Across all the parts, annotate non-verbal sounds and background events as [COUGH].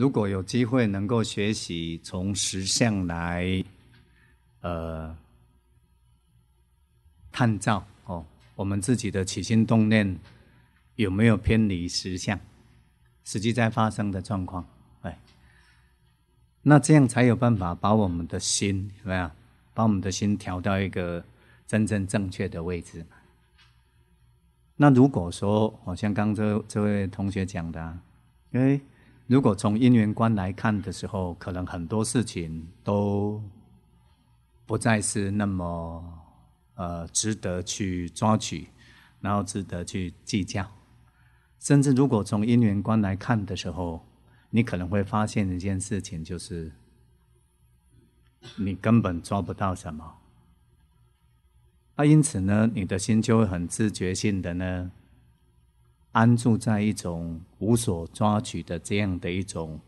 如果有机会能够学习从实相来，呃，探照哦，我们自己的起心动念有没有偏离实相，实际在发生的状况，哎，那这样才有办法把我们的心怎么样，把我们的心调到一个真正正确的位置。那如果说，好像刚这这位同学讲的，啊因为如果从因缘观来看的时候，可能很多事情都不再是那么呃值得去抓取，然后值得去计较。甚至如果从因缘观来看的时候，你可能会发现一件事情，就是你根本抓不到什么。那因此呢，你的心就会很自觉性的呢，安住在一种无所抓取的这样的一种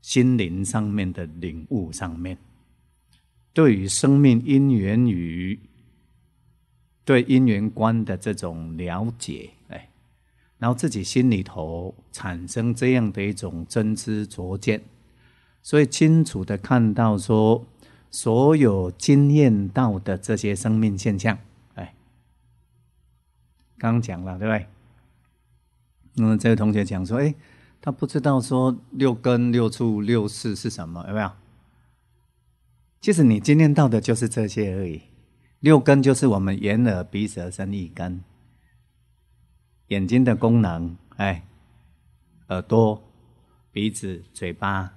心灵上面的领悟上面，对于生命因缘与对因缘观的这种了解，哎，然后自己心里头产生这样的一种真知灼见，所以清楚的看到说。所有经验到的这些生命现象，哎，刚讲了，对不对？那么这位同学讲说，哎，他不知道说六根、六处、六识是什么，有没有？其实你今天到的就是这些而已。六根就是我们眼、耳、鼻、舌、身、意、根，眼睛的功能，哎，耳朵、鼻子、嘴巴、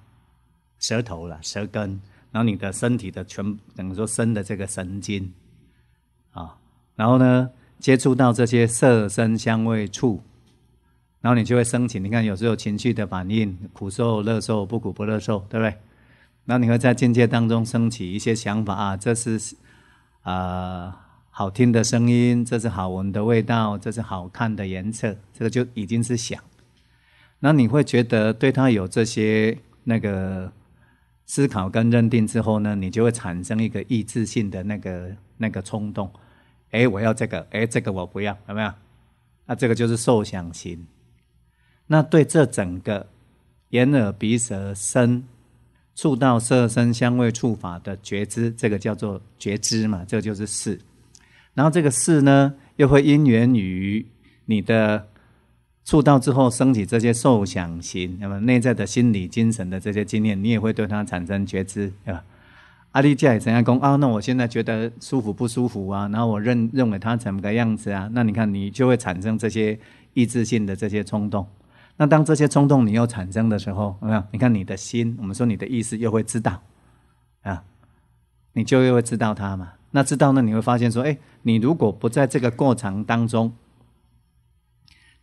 舌头了，舌根。然后你的身体的全等于说身的这个神经，啊，然后呢接触到这些色声香味触，然后你就会升起。你看有时候情绪的反应，苦受、乐受、不苦不乐受，对不对？然后你会在境界当中升起一些想法啊，这是啊好听的声音，这是好闻的味道，这是好看的颜色，这个就已经是想。那你会觉得对他有这些那个。思考跟认定之后呢，你就会产生一个意志性的那个那个冲动，哎，我要这个，哎，这个我不要，有没有？那这个就是受想行。那对这整个眼耳鼻舌身触到色声香味触法的觉知，这个叫做觉知嘛，这就是事。然后这个事呢，又会因缘于你的。触到之后升起这些受想行，那么内在的心理精神的这些经验，你也会对它产生觉知，对吧？阿利加也怎样讲啊？那我现在觉得舒服不舒服啊？然后我认认为它怎么个样子啊？那你看你就会产生这些意志性的这些冲动。那当这些冲动你又产生的时候，有没有？你看你的心，我们说你的意识又会知道啊，你就又会知道它嘛。那知道呢，你会发现说，哎，你如果不在这个过程当中。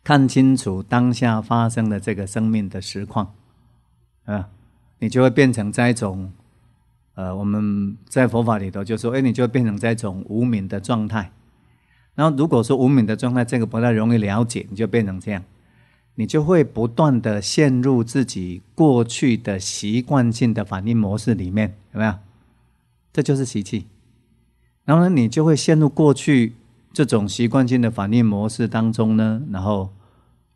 看清楚当下发生的这个生命的实况，啊，你就会变成在一种，呃，我们在佛法里头就说，哎，你就会变成在一种无名的状态。然后如果说无名的状态，这个不太容易了解，你就变成这样，你就会不断的陷入自己过去的习惯性的反应模式里面，有没有？这就是习气。然后呢，你就会陷入过去。这种习惯性的反应模式当中呢，然后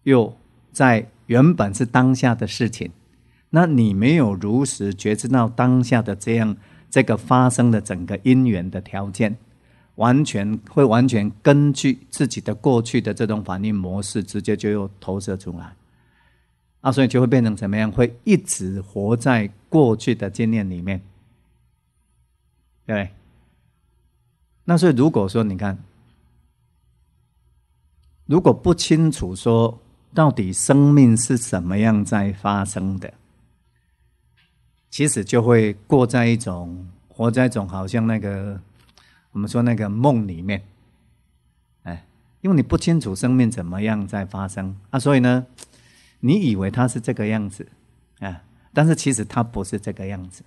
又在原本是当下的事情，那你没有如实觉知到当下的这样这个发生的整个因缘的条件，完全会完全根据自己的过去的这种反应模式，直接就又投射出来，啊，所以就会变成怎么样？会一直活在过去的经验里面，对。那所以如果说你看。如果不清楚说到底生命是怎么样在发生的，其实就会过在一种活在一种好像那个我们说那个梦里面，哎，因为你不清楚生命怎么样在发生啊，所以呢，你以为它是这个样子啊，但是其实它不是这个样子。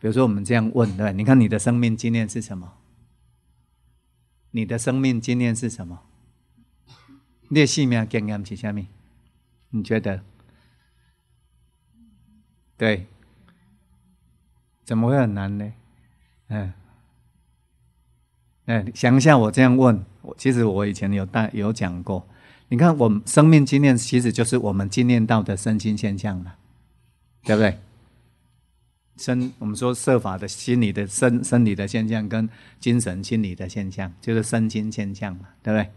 比如说我们这样问，对，你看你的生命经验是什么？你的生命经验是什么？列细命经验是下面，你觉得？对，怎么会很难呢？嗯，嗯，想一下，我这样问，我其实我以前有带有讲过，你看，我们生命经验其实就是我们经验到的身心现象嘛，对不对？身，我们说设法的心理的生生理的现象跟精神心理的现象，就是身心现象嘛，对不对？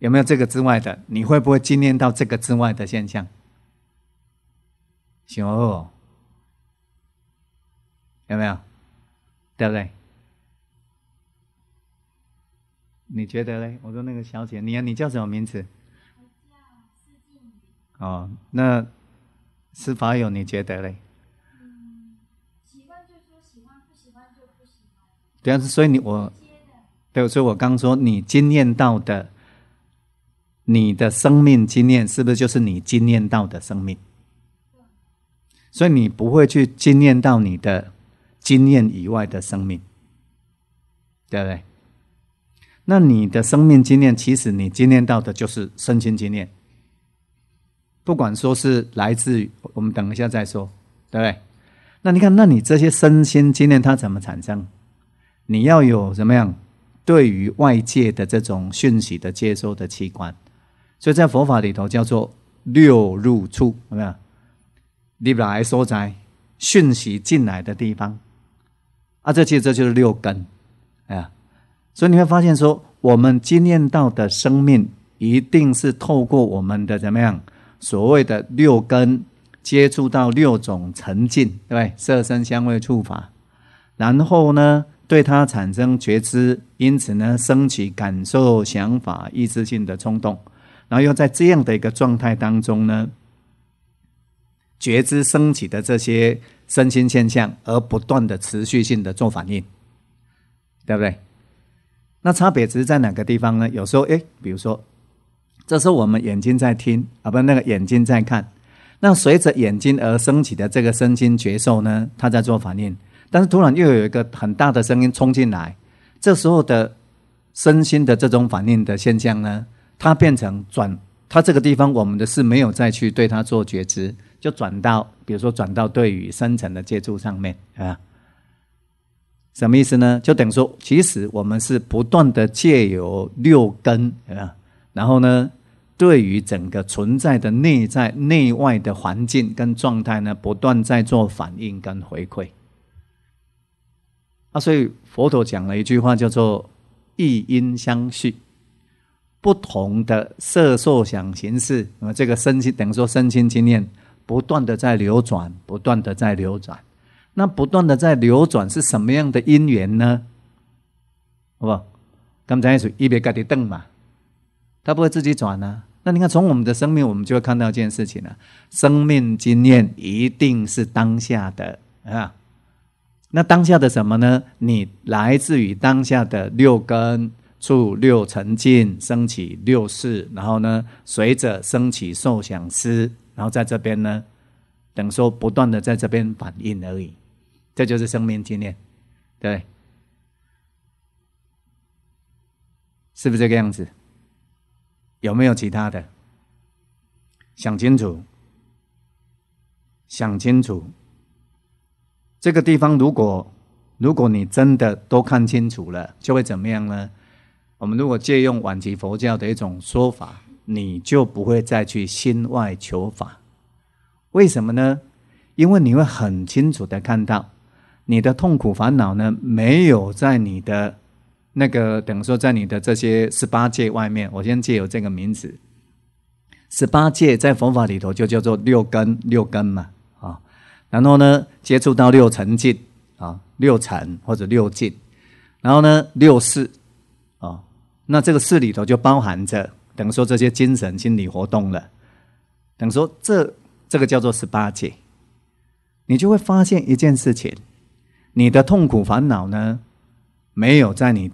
有没有这个之外的？你会不会经验到这个之外的现象？行哦，有没有？对不对？你觉得嘞？我说那个小姐，你你叫什么名字？哦，那司法友，你觉得嘞？嗯，喜欢就说喜欢，不喜欢就不喜欢。对啊，所以你我，对，所以我刚说你经验到的，你的生命经验是不是就是你经验到的生命？所以你不会去经验到你的经验以外的生命，对不对？那你的生命经验，其实你经验到的就是身心经验，不管说是来自于我们等一下再说，对不对？那你看，那你这些身心经验它怎么产生？你要有怎么样对于外界的这种讯息的接收的器官，所以在佛法里头叫做六入处，有没有？你来所在讯息进来的地方，啊，这其实这就是六根，哎呀。所以你会发现，说我们经验到的生命，一定是透过我们的怎么样所谓的六根接触到六种沉浸，对不对？色、声、香味、触、法，然后呢，对它产生觉知，因此呢，升起感受、想法、意志性的冲动，然后又在这样的一个状态当中呢，觉知升起的这些身心现象，而不断的持续性的做反应，对不对？那差别只是在哪个地方呢？有时候，哎，比如说，这时候我们眼睛在听，啊，不，那个眼睛在看。那随着眼睛而升起的这个身心觉受呢，它在做反应。但是突然又有一个很大的声音冲进来，这时候的身心的这种反应的现象呢，它变成转，它这个地方我们的是没有再去对它做觉知，就转到，比如说转到对于深层的接触上面啊。什么意思呢？就等于说，其实我们是不断的借由六根啊，然后呢，对于整个存在的内在、内外的环境跟状态呢，不断在做反应跟回馈。啊，所以佛陀讲了一句话，叫做“一因相续”，不同的色、受、想、行、识，那么这个身心等于说身心经验，不断的在流转，不断的在流转。那不断的在流转是什么样的因缘呢？好不好？刚才是一别盖的凳嘛，它不会自己转呢。那你看，从我们的生命，我们就会看到一件事情了：生命经验一定是当下的啊。那当下的什么呢？你来自于当下的六根触六尘境升起六识，然后呢，随着升起受想思，然后在这边呢，等说不断的在这边反应而已。这就是生命经验，对，是不是这个样子？有没有其他的？想清楚，想清楚。这个地方，如果如果你真的都看清楚了，就会怎么样呢？我们如果借用晚期佛教的一种说法，你就不会再去心外求法。为什么呢？因为你会很清楚的看到。你的痛苦烦恼呢，没有在你的那个等于说在你的这些十八界外面。我先借有这个名字，十八界在佛法里头就叫做六根，六根嘛啊。然后呢，接触到六尘境啊，六尘或者六境，然后呢，六识啊，那这个识里头就包含着等于说这些精神心理活动了。等于说这这个叫做十八界，你就会发现一件事情。你的痛苦烦恼呢，没有在你，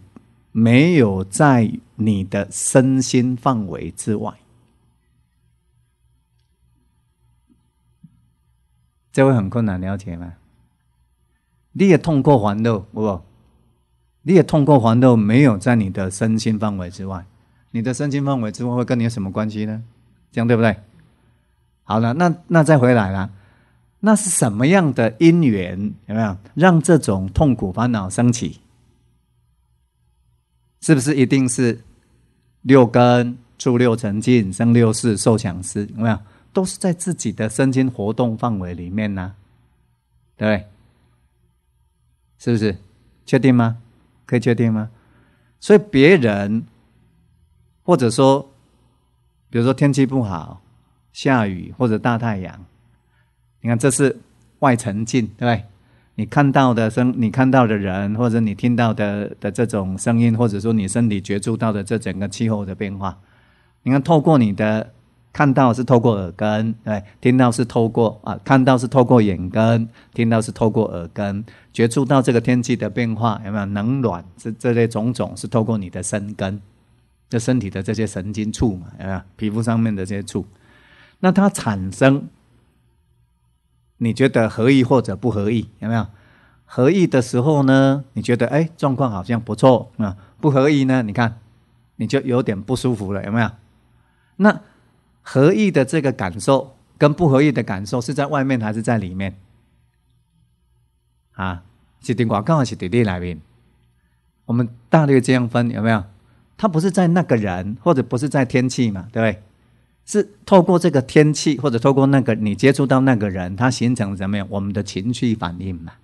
没有在你的身心范围之外，这会很困难了解吗？你也痛过烦恼，不？你也痛过烦恼，没有在你的身心范围之外，你的身心范围之外会跟你有什么关系呢？这样对不对？好了，那那再回来了。那是什么样的因缘？有没有让这种痛苦烦恼升起？是不是一定是六根住六沉静，生六世，受想思，有没有？都是在自己的身心活动范围里面呢，对？是不是？确定吗？可以确定吗？所以别人，或者说，比如说天气不好，下雨或者大太阳，你看这是外层镜，对不对？你看到的声，你看到的人，或者你听到的的这种声音，或者说你身体觉触到的这整个气候的变化，你看透过你的。看到是透过耳根，对；听到是透过啊，看到是透过眼根，听到是透过耳根，觉触到这个天气的变化，有没有冷暖这这类种种是透过你的身根，这身体的这些神经触嘛，有没有？皮肤上面的这些触，那它产生，你觉得合意或者不合意？有没有？合意的时候呢，你觉得哎状况好像不错啊；不合意呢，你看你就有点不舒服了，有没有？那。合意的这个感受跟不合意的感受是在外面还是在里面？啊，是顶广告还是顶内来面？我们大略这样分有没有？它不是在那个人，或者不是在天气嘛，对不对？是透过这个天气，或者透过那个你接触到那个人，它形成怎么样？我们的情绪反应嘛。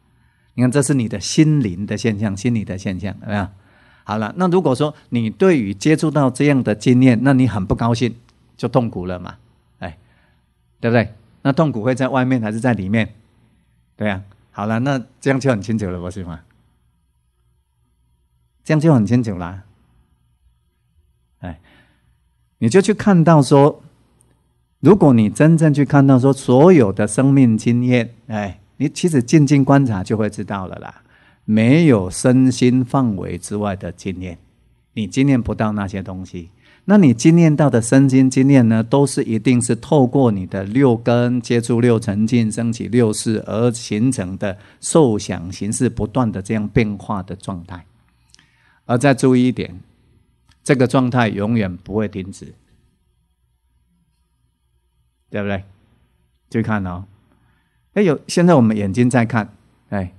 你看，这是你的心灵的现象，心理的现象，有没有？好了，那如果说你对于接触到这样的经验，那你很不高兴。就痛苦了嘛，哎，对不对？那痛苦会在外面还是在里面？对呀，好了，那这样就很清楚了，不是吗？这样就很清楚啦。你就去看到说，如果你真正去看到说，所有的生命经验，哎，你其实静静观察就会知道了啦。没有身心范围之外的经验，你经验不到那些东西。那你经验到的身心经验呢，都是一定是透过你的六根接触六尘境，升起六识而形成的受想形式不断的这样变化的状态。而再注意一点，这个状态永远不会停止，对不对？去看哦，哎有，现在我们眼睛在看，哎，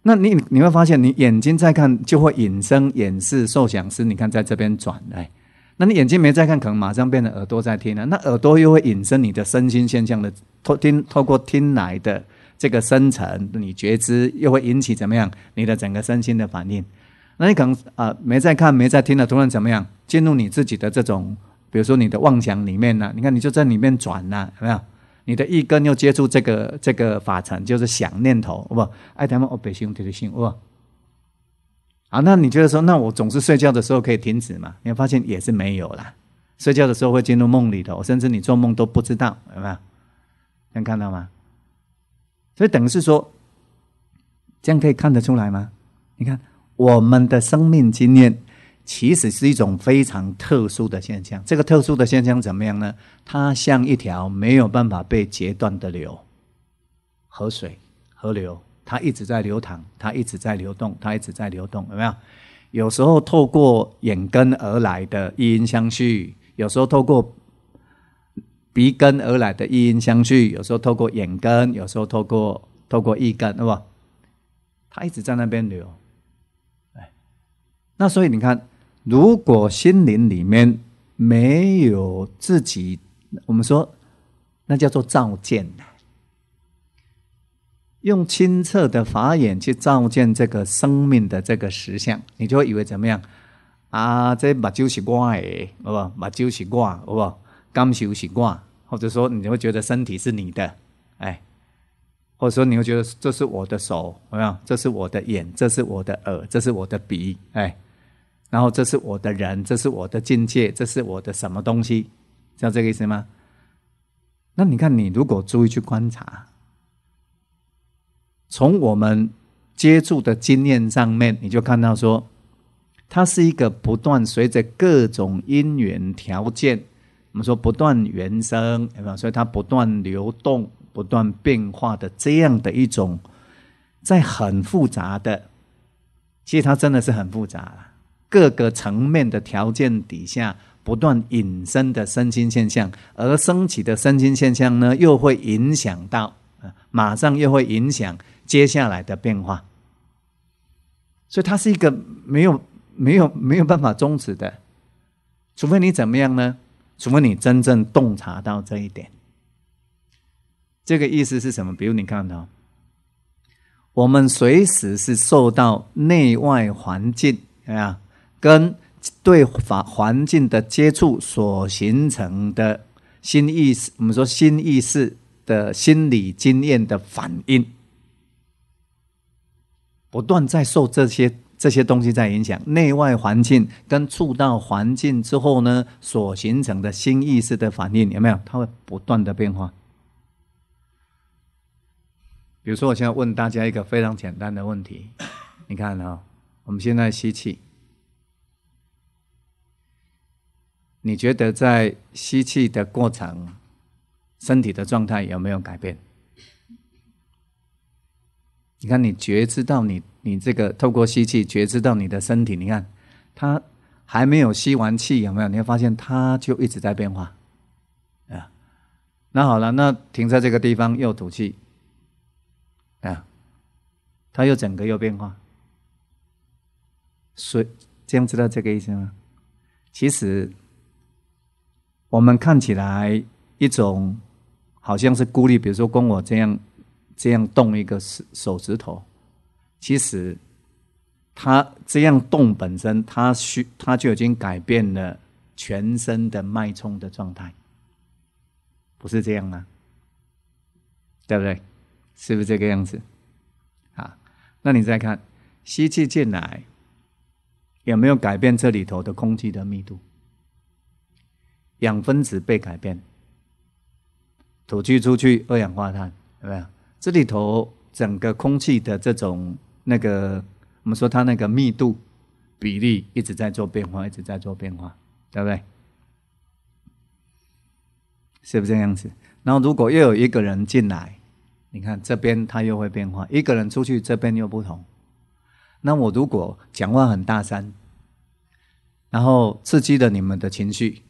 那你你会发现，你眼睛在看就会引生眼视受想思，你看在这边转，哎。那你眼睛没在看，可能马上变成耳朵在听了。那耳朵又会引申你的身心现象的透听，透过听来的这个深层，你觉知又会引起怎么样？你的整个身心的反应。那你可能啊没在看，没在听了，突然怎么样？进入你自己的这种，比如说你的妄想里面呢？你看你就在里面转呐，有没有？你的一根又接触这个这个法尘，就是想念头，不？爱他们哦，北心特别心，不？啊，那你觉得说，那我总是睡觉的时候可以停止吗？你会发现也是没有啦。睡觉的时候会进入梦里头，甚至你做梦都不知道，有没有？能看到吗？所以等于是说，这样可以看得出来吗？你看，我们的生命经验其实是一种非常特殊的现象。这个特殊的现象怎么样呢？它像一条没有办法被截断的流，河水、河流。它一直在流淌，它一直在流动，它一直在流动，有没有？有时候透过眼根而来的一音相续，有时候透过鼻根而来的一音相续，有时候透过眼根，有时候透过透过意根，对吧？它一直在那边流。那所以你看，如果心灵里面没有自己，我们说那叫做照见。用清澈的法眼去照见这个生命的这个实相，你就会以为怎么样啊？这目睭是我的，好不好？目睭是我，好不？感受是我，或者说你就会觉得身体是你的，哎，或者说你会觉得这是我的手，有没有？这是我的眼，这是我的耳，这是我的鼻，哎，然后这是我的人，这是我的境界，这是我的什么东西？知道这个意思吗？那你看，你如果注意去观察。从我们接触的经验上面，你就看到说，它是一个不断随着各种因缘条件，我们说不断原生，有没有？所以它不断流动、不断变化的这样的一种，在很复杂的，其实它真的是很复杂了。各个层面的条件底下，不断引申的身心现象，而升起的身心现象呢，又会影响到，马上又会影响。接下来的变化，所以它是一个没有、没有、没有办法终止的，除非你怎么样呢？除非你真正洞察到这一点。这个意思是什么？比如你看到，我们随时是受到内外环境啊，跟对环环境的接触所形成的新意识，我们说新意识的心理经验的反应，不断在受这些这些东西在影响内外环境跟触到环境之后呢，所形成的新意识的反应有没有？它会不断的变化。比如说，我现在问大家一个非常简单的问题，你看啊，我们现在吸气，你觉得在吸气的过程，身体的状态有没有改变？你看，你觉知到你你这个透过吸气觉知到你的身体，你看它还没有吸完气，有没有？你会发现它就一直在变化啊。那好了，那停在这个地方又吐气。啊，它又整个又变化，所以这样知道这个意思吗？其实我们看起来一种好像是孤立，比如说跟我这样这样动一个手手指头，其实它这样动本身，它需它就已经改变了全身的脉冲的状态，不是这样吗？对不对？是不是这个样子？啊，那你再看，吸气进来有没有改变这里头的空气的密度？氧分子被改变，吐气出去二氧化碳有没有？这里头整个空气的这种那个，我们说它那个密度比例一直在做变化，一直在做变化，对不对？是不是这样子？然后如果又有一个人进来。你看这边它又会变化，一个人出去这边又不同。那我如果讲话很大声，然后刺激了你们的情绪，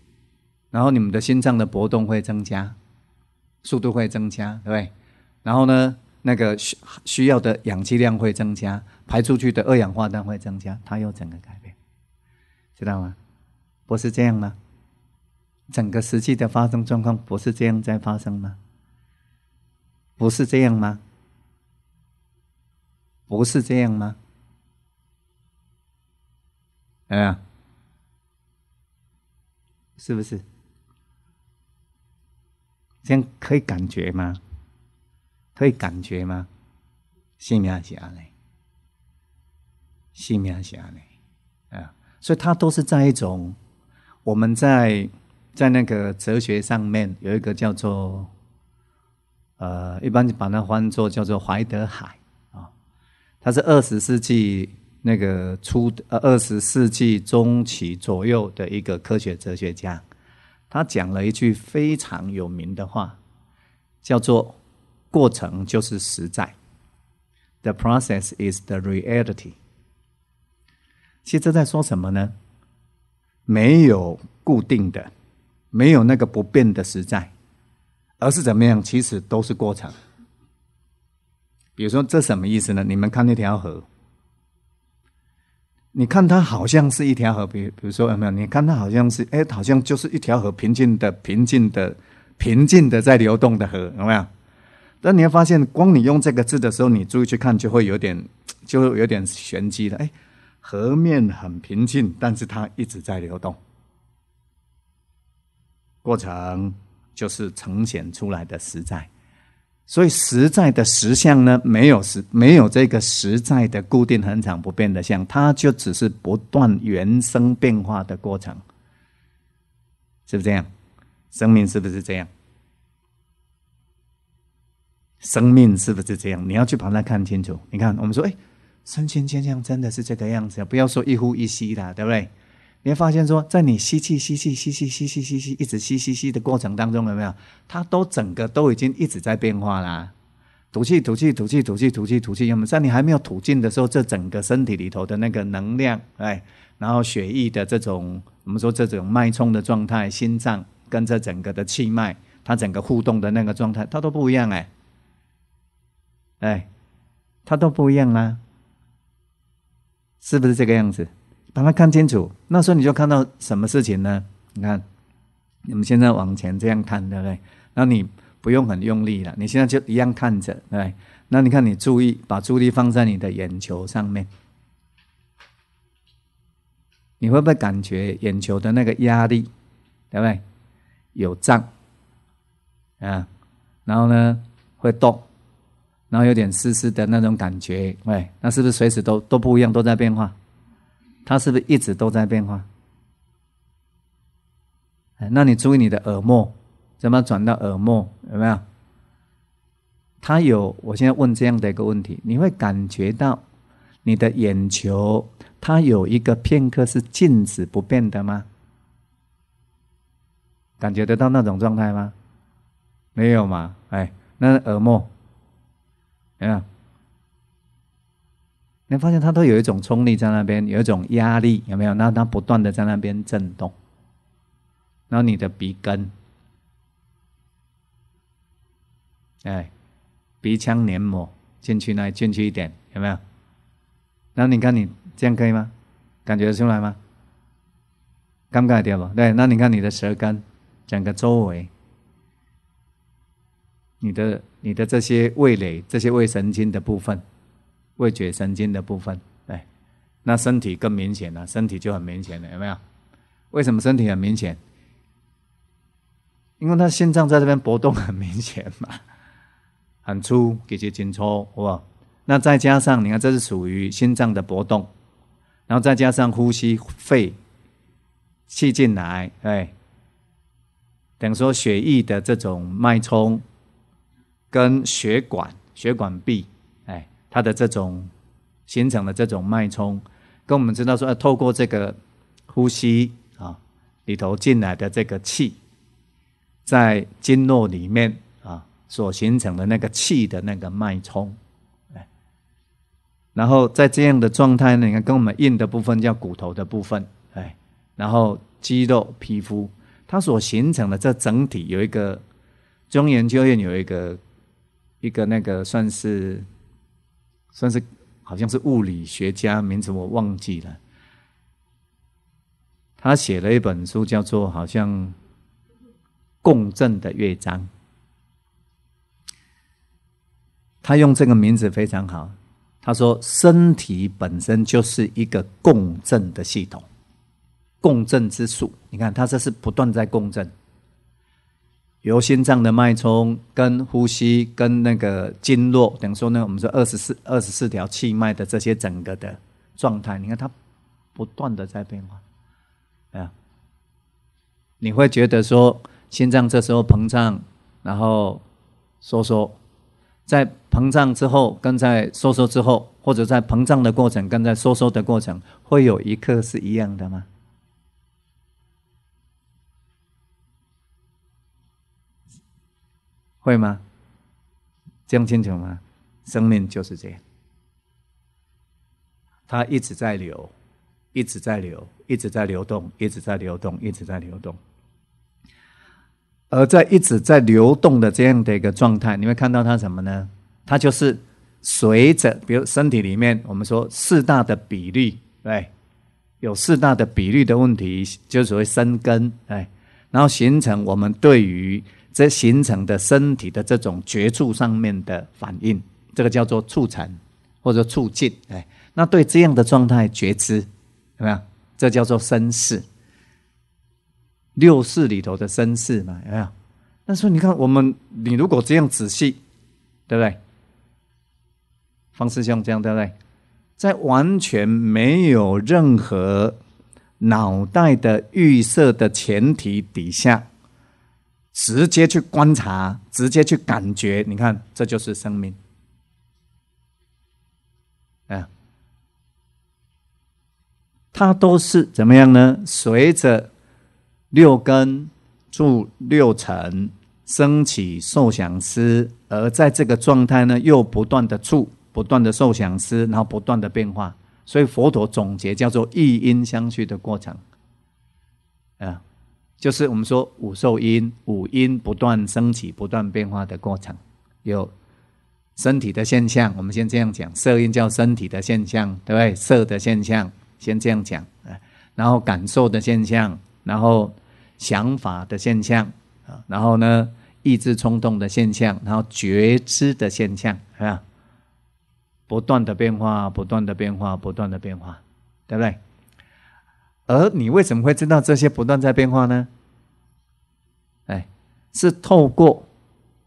然后你们的心脏的搏动会增加，速度会增加，对不对？然后呢，那个需需要的氧气量会增加，排出去的二氧化碳会增加，它又整个改变，知道吗？不是这样吗？整个实际的发生状况不是这样在发生吗？不是这样吗？不是这样吗？哎呀，是不是？这样可以感觉吗？可以感觉吗？是命是安尼，是命是安尼啊！所以它都是在一种我们在在那个哲学上面有一个叫做。呃，一般就把它翻作叫做怀德海啊，他是二十世纪那个初呃二十世纪中期左右的一个科学哲学家，他讲了一句非常有名的话，叫做“过程就是实在 ”，The process is the reality。其实在说什么呢？没有固定的，没有那个不变的实在。而是怎么样？其实都是过程。比如说，这什么意思呢？你们看那条河，你看它好像是一条河，比比如说有没有？你看它好像是，哎，好像就是一条河，平静的、平静的、平静的在流动的河，有没有？但你会发现，光你用这个字的时候，你注意去看，就会有点，就有点玄机了。哎，河面很平静，但是它一直在流动，过程。就是呈现出来的实在，所以实在的实相呢，没有实没有这个实在的固定恒常不变的相，它就只是不断原生变化的过程，是不是这样？生命是不是这样？生命是不是这样？你要去把它看清楚。你看，我们说，哎，身心现象真的是这个样子，不要说一呼一吸的，对不对？你会发现说，在你吸气、吸气、吸气、吸气、吸气，一直吸吸吸的过程当中，有没有？它都整个都已经一直在变化啦。吐气、吐气、吐气、吐气、吐气、吐气，有没有？在你还没有吐尽的时候，这整个身体里头的那个能量，哎，然后血液的这种，我们说这种脉冲的状态，心脏跟这整个的气脉，它整个互动的那个状态，它都不一样哎，哎，它都不一样啦，是不是这个样子？把它看清楚，那时候你就看到什么事情呢？你看，你们现在往前这样看，对不对？那你不用很用力了，你现在就一样看着，对。那你看，你注意把注意力放在你的眼球上面，你会不会感觉眼球的那个压力，对不对？有胀啊，然后呢会动，然后有点湿湿的那种感觉，喂，那是不是随时都都不一样，都在变化？它是不是一直都在变化？哎那你注意你的耳膜，怎么转到耳膜？有没有？它有，我现在问这样的一个问题：你会感觉到你的眼球，它有一个片刻是静止不变的吗？感觉得到那种状态吗？没有嘛？哎，那耳膜，没有？你发现它都有一种冲力在那边，有一种压力，有没有？那它不断的在那边震动。然后你的鼻根，哎，鼻腔黏膜进去那进去一点，有没有？那你看你这样可以吗？感觉出来吗？尴尬掉不？对，那你看你的舌根，整个周围，你的你的这些味蕾、这些味神经的部分、味觉神经的部分，哎，那身体更明显了，身体就很明显了，有没有？为什么身体很明显？因为他心脏在这边搏动很明显嘛，[LAUGHS] 很粗，给些紧凑，好不好？那再加上你看，这是属于心脏的搏动，然后再加上呼吸，肺气进来，哎，等于说血液的这种脉冲跟血管、血管壁，它的这种形成的这种脉冲，跟我们知道说，透过这个呼吸啊里头进来的这个气。在经络里面啊，所形成的那个气的那个脉冲，然后在这样的状态呢，你看跟我们硬的部分叫骨头的部分，哎，然后肌肉、皮肤，它所形成的这整体有一个中研究院有一个一个那个算是算是好像是物理学家名字我忘记了，他写了一本书叫做好像。共振的乐章，他用这个名字非常好。他说：“身体本身就是一个共振的系统，共振之术。你看，它这是不断在共振，由心脏的脉冲、跟呼吸、跟那个经络，等于说呢，我们说二十四、二十四条气脉的这些整个的状态，你看它不断的在变化。啊，你会觉得说。”心脏这时候膨胀，然后收缩，在膨胀之后跟在收缩之后，或者在膨胀的过程跟在收缩的过程，会有一刻是一样的吗？会吗？这样清楚吗？生命就是这样，它一直在流，一直在流，一直在流动，一直在流动，一直在流动。而在一直在流动的这样的一个状态，你会看到它什么呢？它就是随着，比如身体里面，我们说四大的比例，对，有四大的比例的问题，就所谓生根，哎，然后形成我们对于这形成的身体的这种觉触上面的反应，这个叫做促成或者促进，哎，那对这样的状态觉知，有没有？这叫做生事。六世里头的身世嘛，有没有？那时候你看，我们你如果这样仔细，对不对？方师兄这样对不对？在完全没有任何脑袋的预设的前提底下，直接去观察，直接去感觉，你看，这就是生命。啊，它都是怎么样呢？随着。六根住六尘，升起受想思，而在这个状态呢，又不断的住，不断的受想思，然后不断的变化。所以佛陀总结叫做一因相续的过程，啊，就是我们说五受因，五因不断升起、不断变化的过程。有身体的现象，我们先这样讲，色因叫身体的现象，对不对？色的现象，先这样讲啊，然后感受的现象，然后。想法的现象啊，然后呢，意志冲动的现象，然后觉知的现象，是吧？不断的变化，不断的变化，不断的变化，对不对？而你为什么会知道这些不断在变化呢？哎，是透过，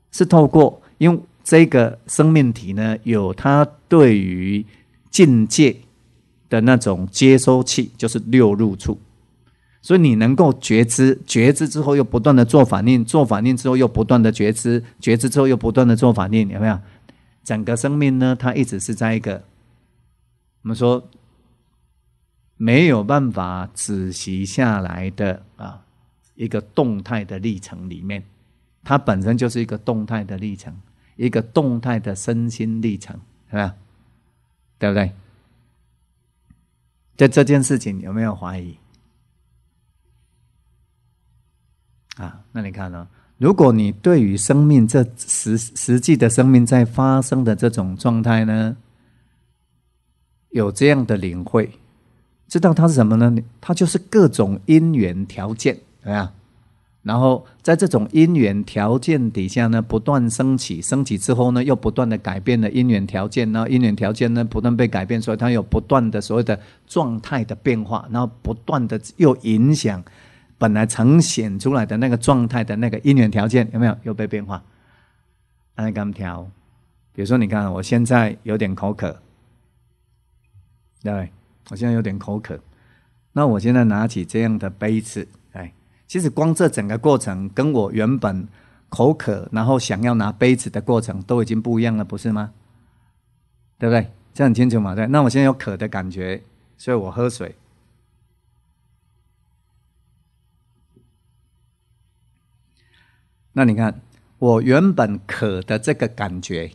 是透过，因为这个生命体呢，有它对于境界的那种接收器，就是六入处，所以你能够觉知，觉知之后又不断的做反应，做反应之后又不断的觉知，觉知之后又不断的做反应，有没有？整个生命呢，它一直是在一个我们说没有办法止息下来的啊一个动态的历程里面，它本身就是一个动态的历程，一个动态的身心历程，是吧？对不对？在这件事情有没有怀疑？啊，那你看呢？如果你对于生命这实实际的生命在发生的这种状态呢，有这样的领会，知道它是什么呢？它就是各种因缘条件，怎么样？然后在这种因缘条件底下呢，不断升起，升起之后呢，又不断的改变了因缘条件，然后因缘条件呢不断被改变，所以它有不断的所谓的状态的变化，然后不断的又影响。本来呈现出来的那个状态的那个因缘条件有没有又被变化？按刚调，比如说你看，我现在有点口渴，对，我现在有点口渴，那我现在拿起这样的杯子，哎，其实光这整个过程跟我原本口渴然后想要拿杯子的过程都已经不一样了，不是吗？对不对？这很清楚嘛？对，那我现在有渴的感觉，所以我喝水。那你看，我原本渴的这个感觉，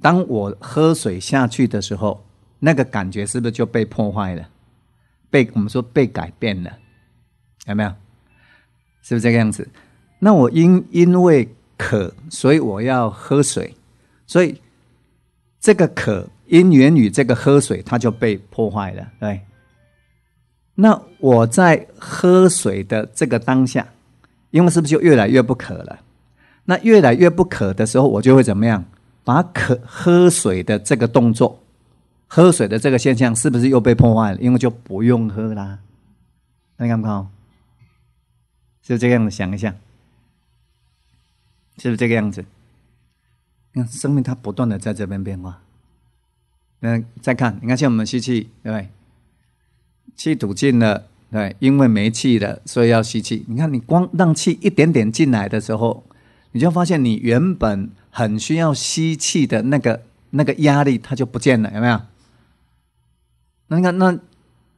当我喝水下去的时候，那个感觉是不是就被破坏了？被我们说被改变了，有没有？是不是这个样子？那我因因为渴，所以我要喝水，所以这个渴因源于这个喝水，它就被破坏了，对。那我在喝水的这个当下。因为是不是就越来越不渴了？那越来越不渴的时候，我就会怎么样？把渴喝水的这个动作，喝水的这个现象，是不是又被破坏了？因为就不用喝啦。那你看不看？是这个样子，想一下，是不是这个样子？你看生命它不断的在这边变化。那再看，你看像我们吸气，对不对？气吐尽了。对，因为没气了，所以要吸气。你看，你光让气一点点进来的时候，你就发现你原本很需要吸气的那个那个压力，它就不见了，有没有？那你看，那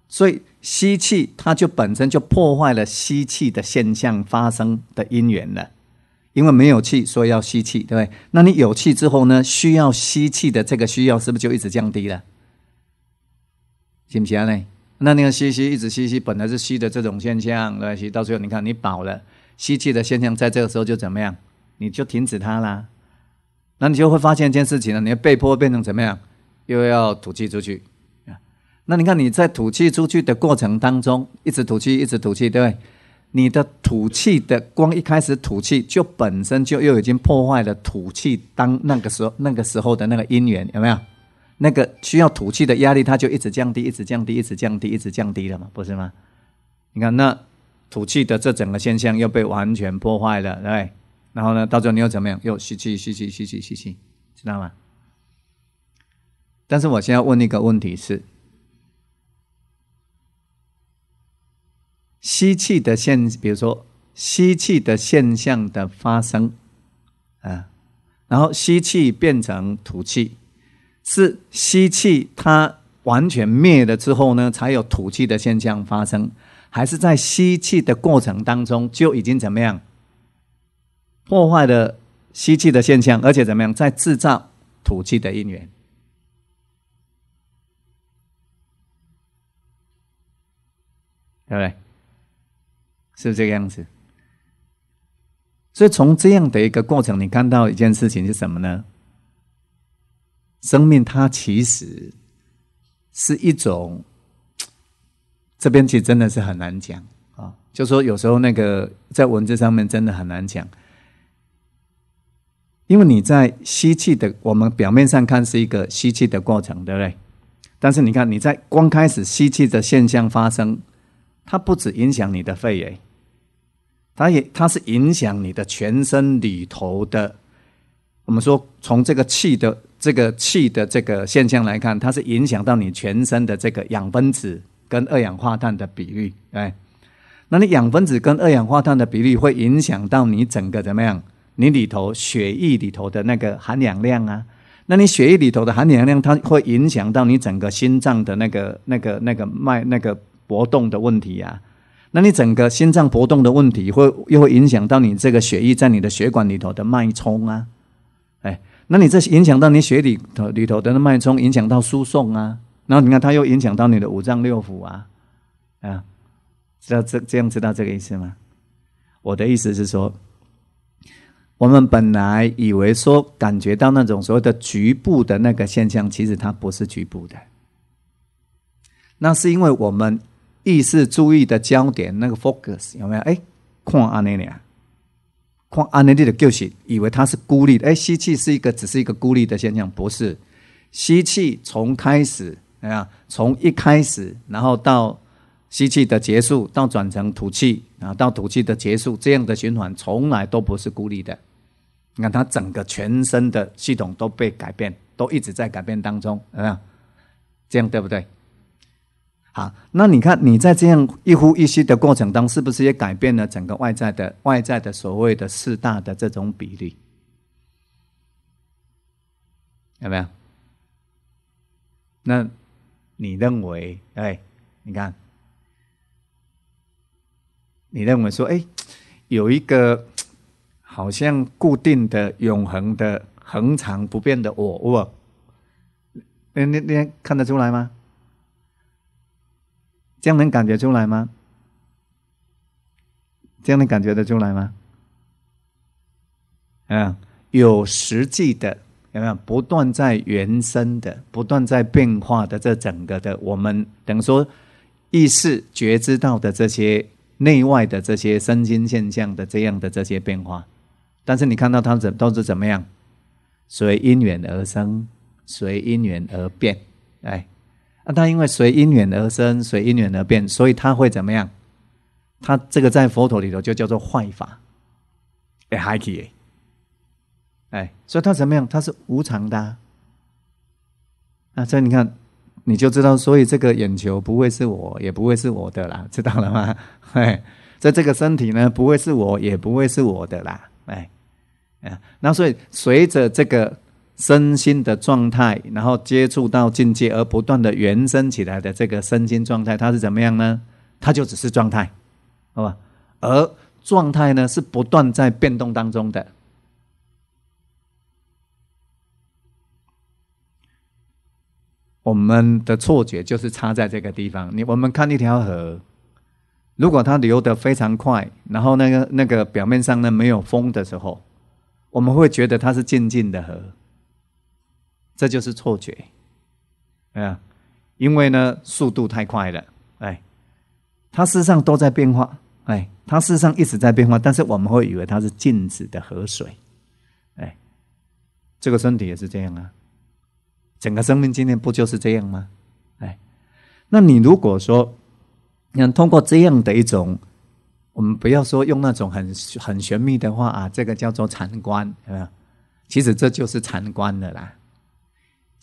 所以吸气，它就本身就破坏了吸气的现象发生的因缘了。因为没有气，所以要吸气，对不对？那你有气之后呢，需要吸气的这个需要，是不是就一直降低了？行不行呢？那那个吸吸一直吸吸，本来是吸的这种现象，对吸到最后你看你饱了，吸气的现象在这个时候就怎么样？你就停止它啦。那你就会发现一件事情了，你要被迫变成怎么样？又要吐气出去那你看你在吐气出去的过程当中，一直吐气，一直吐气，对不对？你的吐气的光一开始吐气，就本身就又已经破坏了吐气当那个时候那个时候的那个因缘，有没有？那个需要吐气的压力，它就一直降低，一直降低，一直降低，一直降低了嘛，不是吗？你看，那吐气的这整个现象又被完全破坏了，对然后呢，到最后你又怎么样？又吸气，吸气，吸气，吸气，知道吗？但是我现在问一个问题是：吸气的现，比如说吸气的现象的发生啊，然后吸气变成吐气。是吸气，它完全灭了之后呢，才有吐气的现象发生，还是在吸气的过程当中就已经怎么样破坏了吸气的现象，而且怎么样在制造吐气的因缘，对不对？是不是这个样子？所以从这样的一个过程，你看到一件事情是什么呢？生命它其实是一种，这边其实真的是很难讲啊。就说有时候那个在文字上面真的很难讲，因为你在吸气的，我们表面上看是一个吸气的过程，对不对？但是你看你在刚开始吸气的现象发生，它不止影响你的肺诶，它也它是影响你的全身里头的。我们说从这个气的这个气的这个现象来看，它是影响到你全身的这个氧分子跟二氧化碳的比率，哎，那你氧分子跟二氧化碳的比例会影响到你整个怎么样？你里头血液里头的那个含氧量啊，那你血液里头的含氧量，它会影响到你整个心脏的那个、那个、那个脉那个搏动的问题啊。那你整个心脏搏动的问题，会又会影响到你这个血液在你的血管里头的脉冲啊。哎，那你这影响到你血里头里头的脉冲，影响到输送啊。然后你看，它又影响到你的五脏六腑啊，啊，知道这这样知道这个意思吗？我的意思是说。我们本来以为说感觉到那种所谓的局部的那个现象，其实它不是局部的。那是因为我们意识注意的焦点那个 focus 有没有？哎，看安尼俩，看安尼的就是以为它是孤立的。哎，吸气是一个只是一个孤立的现象，不是。吸气从开始，哎呀，从一开始，然后到吸气的结束，到转成吐气，然后到吐气的结束，这样的循环从来都不是孤立的。你看，它整个全身的系统都被改变，都一直在改变当中，有没有？这样对不对？好，那你看你在这样一呼一吸的过程当中，是不是也改变了整个外在的外在的所谓的四大的这种比例？有没有？那你认为？哎，你看，你认为说，哎，有一个。好像固定的、永恒的、恒常不变的我，我，你你你看得出来吗？这样能感觉出来吗？这样能感觉得出来吗？啊，有实际的，有没有不断在原生的、不断在变化的这整个的，我们等于说意识觉知到的这些内外的这些身心现象的这样的这些变化。但是你看到它怎都是怎么样？随因缘而生，随因缘而变，哎，啊，它因为随因缘而生，随因缘而变，所以它会怎么样？它这个在佛陀里头就叫做坏法，哎，还可以，哎，所以它怎么样？它是无常的，啊，所以你看，你就知道，所以这个眼球不会是我，也不会是我的啦，知道了吗？[LAUGHS] 哎，在这个身体呢，不会是我，也不会是我的啦，哎。啊，那所以随着这个身心的状态，然后接触到境界而不断的延伸起来的这个身心状态，它是怎么样呢？它就只是状态，好吧？而状态呢是不断在变动当中的。我们的错觉就是差在这个地方。你我们看一条河，如果它流得非常快，然后那个那个表面上呢没有风的时候。我们会觉得它是静静的河，这就是错觉，啊，因为呢速度太快了，哎，它事实上都在变化，哎，它事实上一直在变化，但是我们会以为它是静止的河水，哎，这个身体也是这样啊，整个生命经验不就是这样吗？哎，那你如果说，你通过这样的一种。我们不要说用那种很很玄秘的话啊，这个叫做禅观，啊，其实这就是禅观的啦。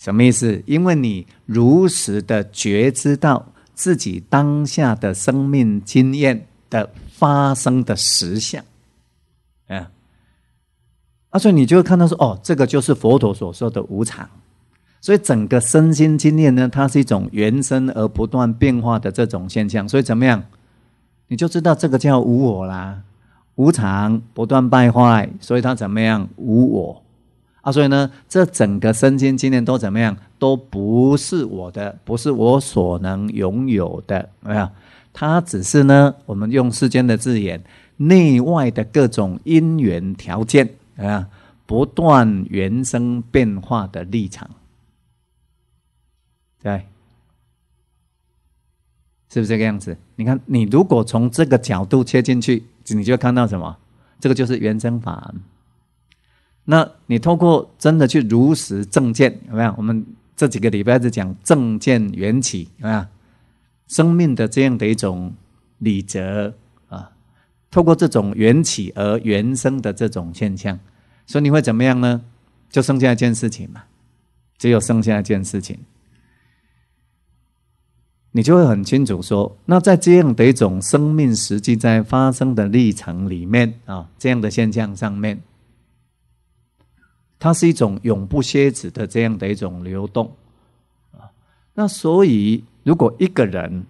什么意思？因为你如实的觉知到自己当下的生命经验的发生的实相，啊，啊，所以你就会看到说，哦，这个就是佛陀所说的无常。所以整个身心经验呢，它是一种原生而不断变化的这种现象。所以怎么样？你就知道这个叫无我啦，无常不断败坏，所以它怎么样无我啊？所以呢，这整个身心经验都怎么样，都不是我的，不是我所能拥有的，没有？它只是呢，我们用世间的字眼，内外的各种因缘条件啊，不断原生变化的立场，对。是不是这个样子？你看，你如果从这个角度切进去，你就看到什么？这个就是原生法。那你透过真的去如实正见，有没有？我们这几个礼拜在讲正见缘起，有没有？生命的这样的一种理则啊，透过这种缘起而原生的这种现象，所以你会怎么样呢？就剩下一件事情嘛，只有剩下一件事情，你就会很清楚说，那在这样的一种生命实际在发生的历程里面啊，这样的现象上面。它是一种永不歇止的这样的一种流动啊，那所以如果一个人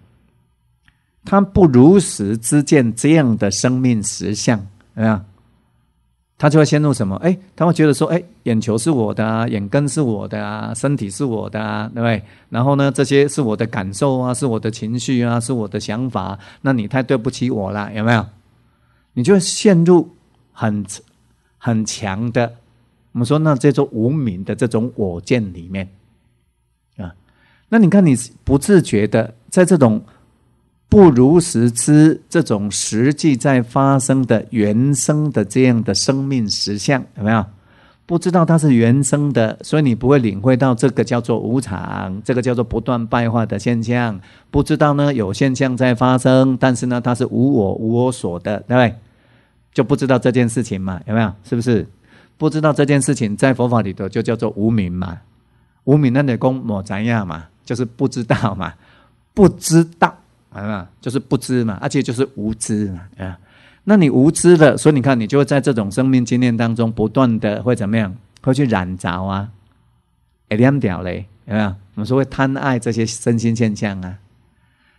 他不如实知见这样的生命实相，啊，他就会陷入什么？哎，他会觉得说，哎，眼球是我的啊，眼根是我的啊，身体是我的啊，对不对？然后呢，这些是我的感受啊，是我的情绪啊，是我的想法，那你太对不起我了，有没有？你就会陷入很很强的。我们说，那这种无名的这种我见里面，啊，那你看，你不自觉的在这种不如实知这种实际在发生的原生的这样的生命实相，有没有？不知道它是原生的，所以你不会领会到这个叫做无常，这个叫做不断败坏的现象。不知道呢，有现象在发生，但是呢，它是无我无我所的，对不对？就不知道这件事情嘛，有没有？是不是？不知道这件事情，在佛法里头就叫做无名嘛，无名那得功莫怎样嘛，就是不知道嘛，不知道啊，就是不知嘛，而且就是无知嘛？啊。那你无知的，所以你看，你就会在这种生命经验当中不断的会怎么样，会去染着啊，哎两屌嘞，有没有？我们说会贪爱这些身心现象啊。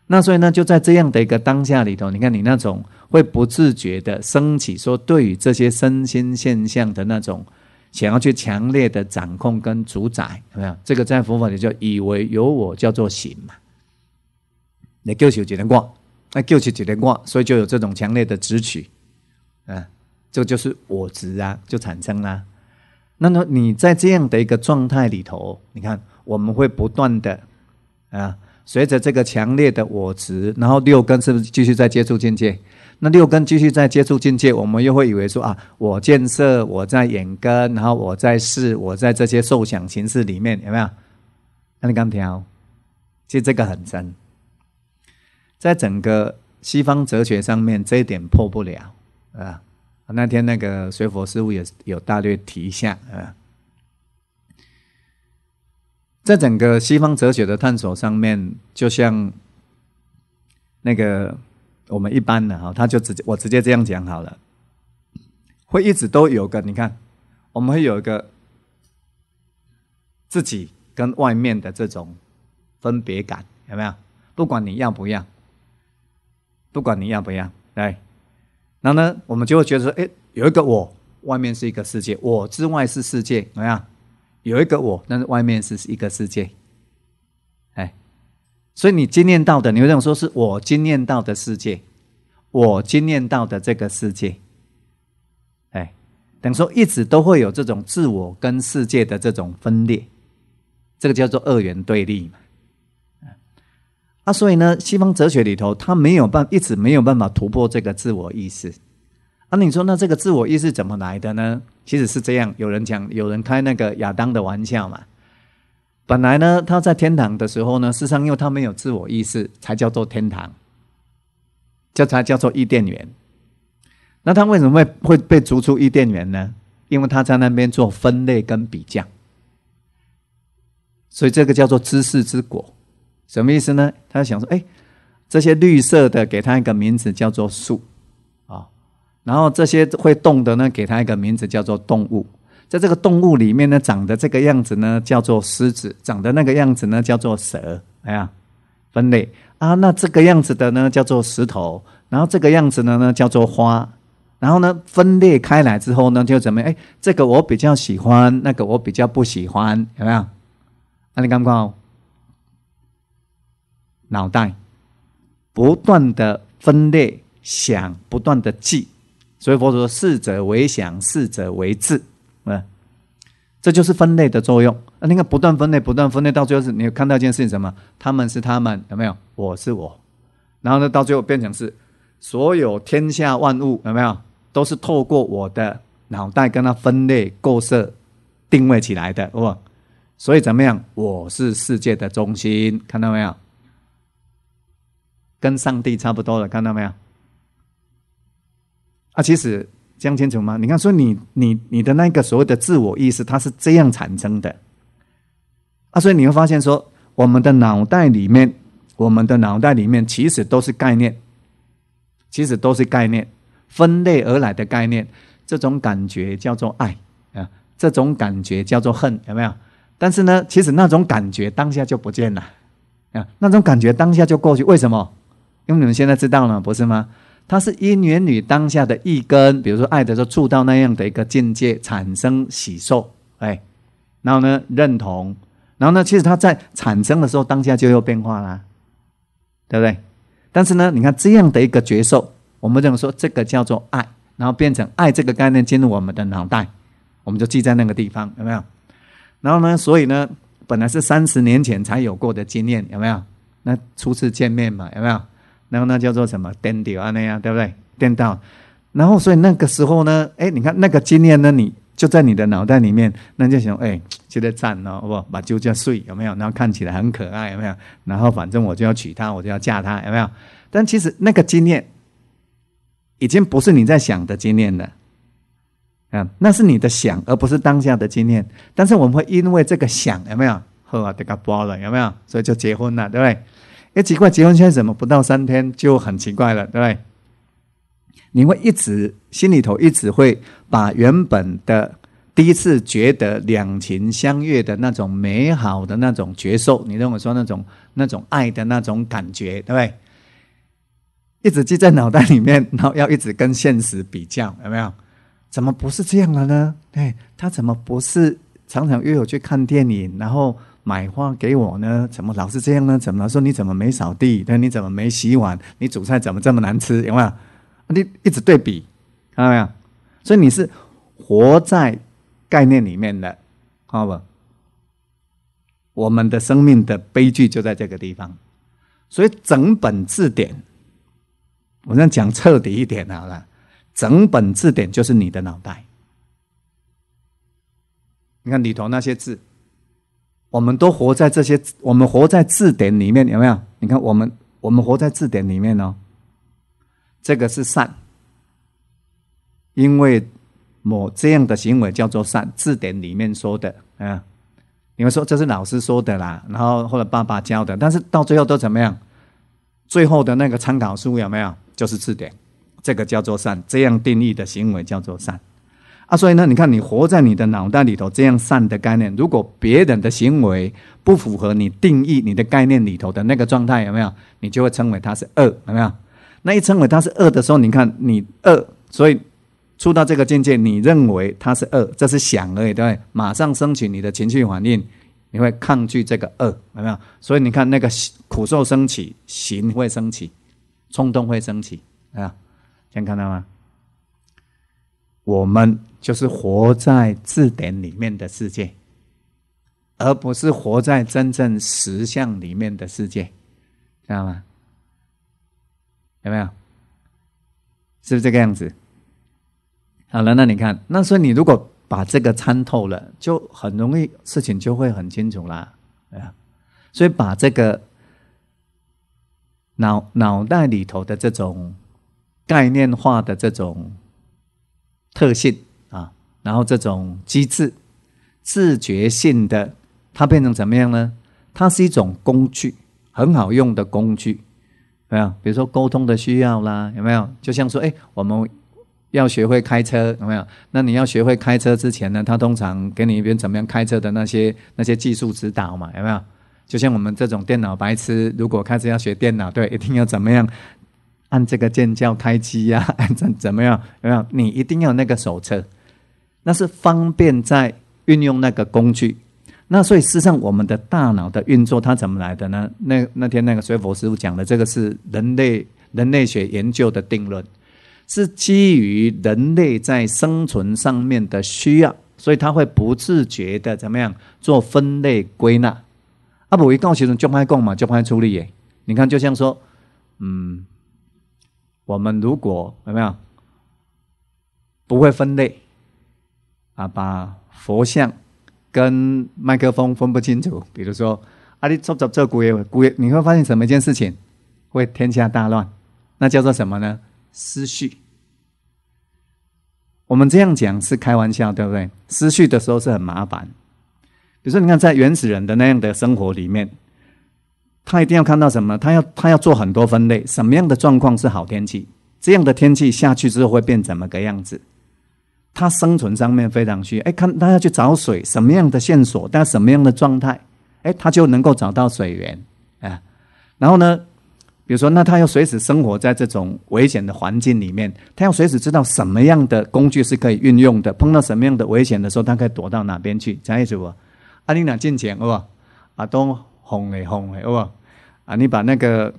那所以呢，就在这样的一个当下里头，你看你那种会不自觉的升起，说对于这些身心现象的那种想要去强烈的掌控跟主宰，有没有？这个在佛法里叫以为有我叫做行嘛。你救起几连挂，那救起几连挂，所以就有这种强烈的执取，啊，这个就是我执啊，就产生啦。那么你在这样的一个状态里头，你看我们会不断的啊。随着这个强烈的我执，然后六根是不是继续在接触境界？那六根继续在接触境界，我们又会以为说啊，我建设，我在眼根，然后我在视，我在这些受想形式里面，有没有？那你刚调，其实这个很深，在整个西方哲学上面，这一点破不了啊。那天那个随佛师傅也有大略提一下啊。在整个西方哲学的探索上面，就像那个我们一般的哈，他就直接我直接这样讲好了，会一直都有个你看，我们会有一个自己跟外面的这种分别感，有没有？不管你要不要，不管你要不要，来，然后呢，我们就会觉得说，哎，有一个我，外面是一个世界，我之外是世界，怎么样？有一个我，但是外面是一个世界，哎，所以你经验到的，你会这样说，是我经验到的世界，我经验到的这个世界，哎，等于说一直都会有这种自我跟世界的这种分裂，这个叫做二元对立嘛，啊，所以呢，西方哲学里头，他没有办，一直没有办法突破这个自我意识。那你说，那这个自我意识怎么来的呢？其实是这样，有人讲，有人开那个亚当的玩笑嘛。本来呢，他在天堂的时候呢，事实上因为他没有自我意识，才叫做天堂，这才叫做伊甸园。那他为什么会会被逐出伊甸园呢？因为他在那边做分类跟比较，所以这个叫做知识之果。什么意思呢？他想说，哎，这些绿色的，给他一个名字叫做树。然后这些会动的呢，给它一个名字叫做动物。在这个动物里面呢，长得这个样子呢叫做狮子，长得那个样子呢叫做蛇。哎呀，分类啊，那这个样子的呢叫做石头，然后这个样子的呢叫做花。然后呢分裂开来之后呢，就怎么样？哎，这个我比较喜欢，那个我比较不喜欢，有没有？那你看看，脑袋不断的分裂，想不断的记。所以佛说：“是者为想，是者为智。”啊，这就是分类的作用。啊，你看，不断分类，不断分类，到最后是你看到一件事情什么？他们是他们，有没有？我是我。然后呢，到最后变成是所有天下万物有没有，都是透过我的脑袋跟它分类构设定位起来的，哇！所以怎么样？我是世界的中心，看到没有？跟上帝差不多了，看到没有？啊，其实这样清楚吗？你看，说你你你的那个所谓的自我意识，它是这样产生的。啊，所以你会发现说，我们的脑袋里面，我们的脑袋里面其实都是概念，其实都是概念分类而来的概念。这种感觉叫做爱啊，这种感觉叫做恨，有没有？但是呢，其实那种感觉当下就不见了啊，那种感觉当下就过去。为什么？因为你们现在知道了，不是吗？它是因缘与当下的一根，比如说爱的时候触到那样的一个境界，产生喜受，哎，然后呢认同，然后呢，其实它在产生的时候，当下就有变化啦，对不对？但是呢，你看这样的一个觉受，我们这么说，这个叫做爱，然后变成爱这个概念进入我们的脑袋，我们就记在那个地方，有没有？然后呢，所以呢，本来是三十年前才有过的经验，有没有？那初次见面嘛，有没有？然后那叫做什么颠倒啊那样，对不对？颠倒。然后所以那个时候呢，哎，你看那个经验呢，你就在你的脑袋里面，那就想，哎，觉得赞哦，不把就叫睡有没有？然后看起来很可爱有没有？然后反正我就要娶她，我就要嫁她有没有？但其实那个经验已经不是你在想的经验了，啊，那是你的想，而不是当下的经验。但是我们会因为这个想有没有？喝啊，这个包了有没有？所以就结婚了，对不对？哎，奇怪，结婚现在怎么不到三天就很奇怪了，对不对？你会一直心里头一直会把原本的第一次觉得两情相悦的那种美好的那种觉受，你认为说那种那种爱的那种感觉，对不对？一直记在脑袋里面，然后要一直跟现实比较，有没有？怎么不是这样了呢？哎，他怎么不是常常约我去看电影，然后？买花给我呢？怎么老是这样呢？怎么老说？你怎么没扫地？对，你怎么没洗碗？你煮菜怎么这么难吃？有没有？你一直对比，看到没有？所以你是活在概念里面的，好不？我们的生命的悲剧就在这个地方。所以整本字典，我这样讲彻底一点好了。整本字典就是你的脑袋。你看里头那些字。我们都活在这些，我们活在字典里面，有没有？你看，我们我们活在字典里面哦。这个是善，因为某这样的行为叫做善，字典里面说的啊。你们说这是老师说的啦，然后或者爸爸教的，但是到最后都怎么样？最后的那个参考书有没有？就是字典，这个叫做善，这样定义的行为叫做善。啊，所以呢，你看，你活在你的脑袋里头这样善的概念，如果别人的行为不符合你定义你的概念里头的那个状态，有没有？你就会称为它是恶，有没有？那一称为它是恶的时候，你看你恶，所以出到这个境界，你认为它是恶，这是想而已，对不对？马上升起你的情绪反应，你会抗拒这个恶，有没有？所以你看那个苦受升起，行会升起，冲动会升起，啊，先看到吗？我们就是活在字典里面的世界，而不是活在真正实相里面的世界，知道吗？有没有？是不是这个样子？好了，那你看，那所以你如果把这个参透了，就很容易事情就会很清楚啦，啊，所以把这个脑脑袋里头的这种概念化的这种。特性，然后这种机制、自觉性的，它变成怎么样呢？它是一种工具，很好用的工具，有没有？比如说沟通的需要啦，有没有？就像说，哎，我们要学会开车，有没有？那你要学会开车之前呢，他通常给你一边怎么样开车的那些那些技术指导嘛，有没有？就像我们这种电脑白痴，如果开始要学电脑，对，一定要怎么样？按这个键叫开机呀，[LAUGHS] 按怎怎么样？有没有？你一定要那个手册，那是方便在运用那个工具。那所以事实上，我们的大脑的运作它怎么来的呢？那那天那个水佛师傅讲的，这个是人类人类学研究的定论，是基于人类在生存上面的需要，所以他会不自觉的怎么样做分类归纳。啊，不，一告诉人就拍供嘛，就拍处理耶。你看，就像说。嗯，我们如果有没有不会分类啊，把佛像跟麦克风分不清楚，比如说啊，你做做做古业古业，你会发现什么一件事情会天下大乱？那叫做什么呢？思绪。我们这样讲是开玩笑，对不对？思绪的时候是很麻烦。比如说，你看在原始人的那样的生活里面。他一定要看到什么？他要他要做很多分类，什么样的状况是好天气？这样的天气下去之后会变怎么个样子？他生存上面非常需要。哎，看他要去找水，什么样的线索？但什么样的状态？哎，他就能够找到水源啊。然后呢，比如说，那他要随时生活在这种危险的环境里面，他要随时知道什么样的工具是可以运用的。碰到什么样的危险的时候，他可以躲到哪边去？啥意思不？阿丽娜进前好不？阿东。轰嘞轰嘞，哦啊！你把那个，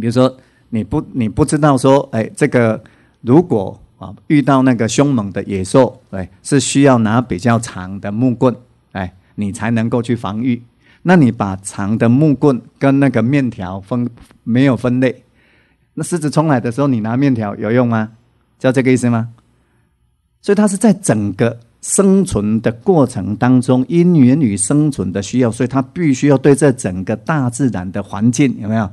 比如说你不你不知道说，哎，这个如果啊遇到那个凶猛的野兽，哎，是需要拿比较长的木棍，哎，你才能够去防御。那你把长的木棍跟那个面条分没有分类，那狮子冲来的时候，你拿面条有用吗？叫这个意思吗？所以它是在整个。生存的过程当中，因源于生存的需要，所以它必须要对这整个大自然的环境有没有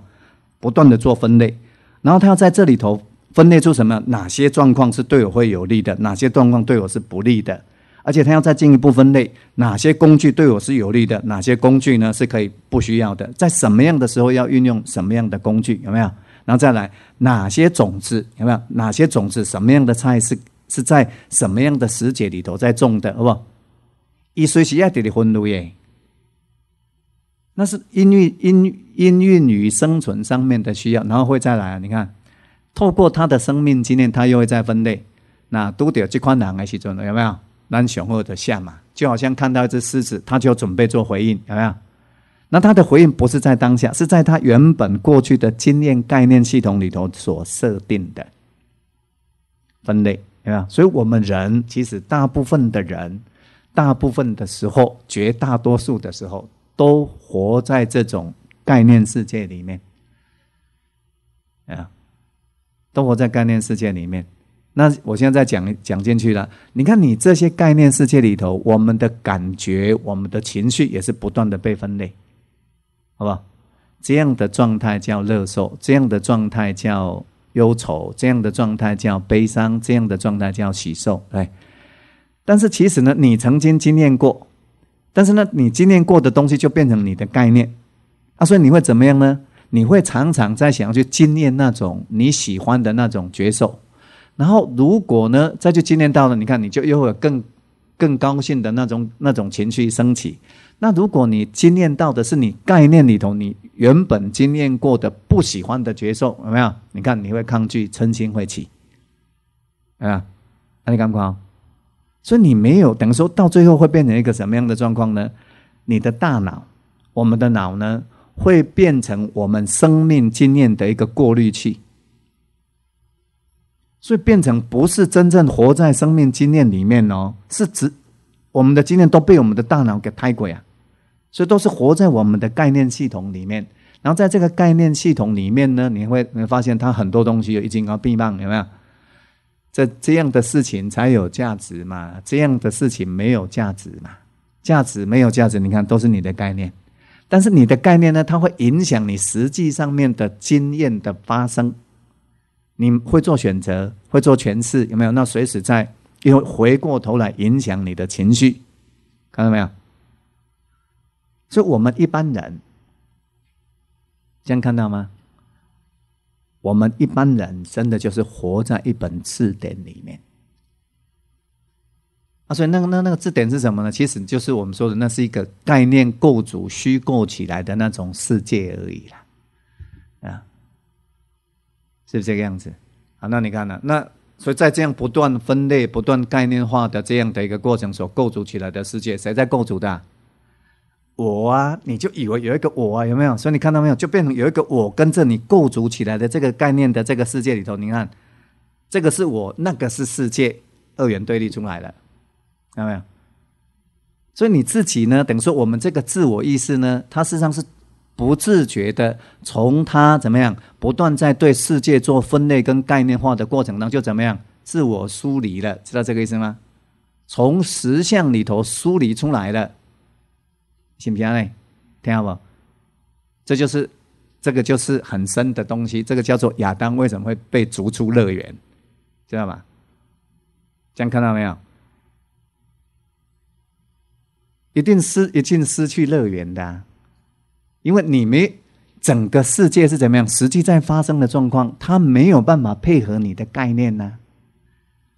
不断的做分类，然后它要在这里头分类出什么？哪些状况是对我会有利的？哪些状况对我是不利的？而且他要再进一步分类，哪些工具对我是有利的？哪些工具呢是可以不需要的？在什么样的时候要运用什么样的工具？有没有？然后再来哪些种子有没有？哪些种子什么样的菜是？是在什么样的时节里头在种的，好不？一随时要得的分类耶，那是因孕因因孕于生存上面的需要，然后会再来啊。你看，透过他的生命经验，他又会再分类。那都得这款人的时阵有没有？难雄厚的下嘛，就好像看到一只狮子，他就准备做回应，有没有？那他的回应不是在当下，是在他原本过去的经验概念系统里头所设定的分类。有没有？所以，我们人其实大部分的人，大部分的时候，绝大多数的时候，都活在这种概念世界里面，啊，都活在概念世界里面。那我现在在讲讲进去了。你看，你这些概念世界里头，我们的感觉、我们的情绪也是不断的被分类，好不好？这样的状态叫乐受，这样的状态叫。忧愁这样的状态叫悲伤，这样的状态叫喜受，对。但是其实呢，你曾经经验过，但是呢，你经验过的东西就变成你的概念啊，所以你会怎么样呢？你会常常在想要去经验那种你喜欢的那种觉受，然后如果呢再去经验到了，你看你就又有更更高兴的那种那种情绪升起。那如果你经验到的是你概念里头你原本经验过的不喜欢的觉受，有没有？你看你会抗拒，嗔心会起，啊？那你敢不敢？所以你没有等于说到最后会变成一个什么样的状况呢？你的大脑，我们的脑呢，会变成我们生命经验的一个过滤器，所以变成不是真正活在生命经验里面哦，是指我们的经验都被我们的大脑给拍过呀。所以都是活在我们的概念系统里面，然后在这个概念系统里面呢，你会你会发现它很多东西有一金刚臂棒，有没有？这这样的事情才有价值嘛？这样的事情没有价值嘛？价值没有价值，你看都是你的概念，但是你的概念呢，它会影响你实际上面的经验的发生。你会做选择，会做诠释，有没有？那随时在又回过头来影响你的情绪，看到没有？所以，我们一般人这样看到吗？我们一般人真的就是活在一本字典里面啊！所以，那个、那、那个字典是什么呢？其实就是我们说的，那是一个概念构筑、虚构起来的那种世界而已啦，啊，是不是这个样子？啊，那你看呢？那所以在这样不断分类、不断概念化的这样的一个过程所构筑起来的世界，谁在构筑的？我啊，你就以为有一个我啊，有？没有？所以你看到没有？就变成有一个我跟着你构筑起来的这个概念的这个世界里头，你看，这个是我，那个是世界，二元对立出来了，看到没有？所以你自己呢，等于说我们这个自我意识呢，它事实上是不自觉的从它怎么样，不断在对世界做分类跟概念化的过程当中，就怎么样自我疏离了，知道这个意思吗？从实相里头梳理出来了，信不信呢？听好不？这就是这个就是很深的东西，这个叫做亚当为什么会被逐出乐园，知道吗？这样看到没有？一定失，一定失去乐园的，因为你没整个世界是怎么样？实际在发生的状况，它没有办法配合你的概念呢，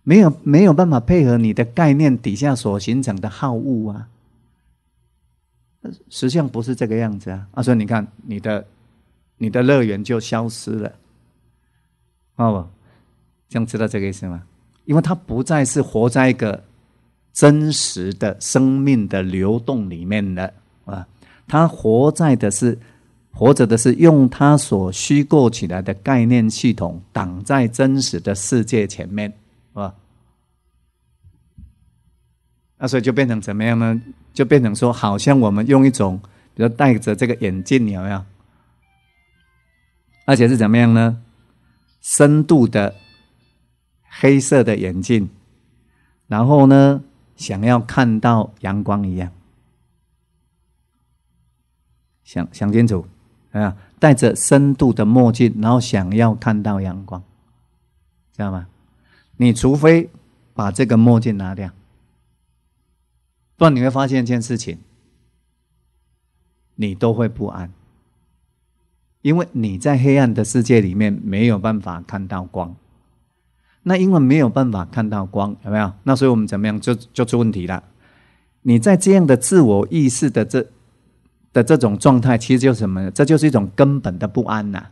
没有没有办法配合你的概念底下所形成的好恶啊。实际上不是这个样子啊！啊，所以你看，你的你的乐园就消失了，哦，这样知道这个意思吗？因为它不再是活在一个。真实的生命的流动里面的啊，他活在的是活着的是用他所虚构起来的概念系统挡在真实的世界前面，啊？那所以就变成怎么样呢？就变成说，好像我们用一种，比如戴着这个眼镜，有没有？而且是怎么样呢？深度的黑色的眼镜，然后呢？想要看到阳光一样，想想清楚啊！戴着深度的墨镜，然后想要看到阳光，知道吗？你除非把这个墨镜拿掉，不然你会发现一件事情，你都会不安，因为你在黑暗的世界里面没有办法看到光。那因为没有办法看到光，有没有？那所以我们怎么样就就出问题了？你在这样的自我意识的这的这种状态，其实就是什么？这就是一种根本的不安呐。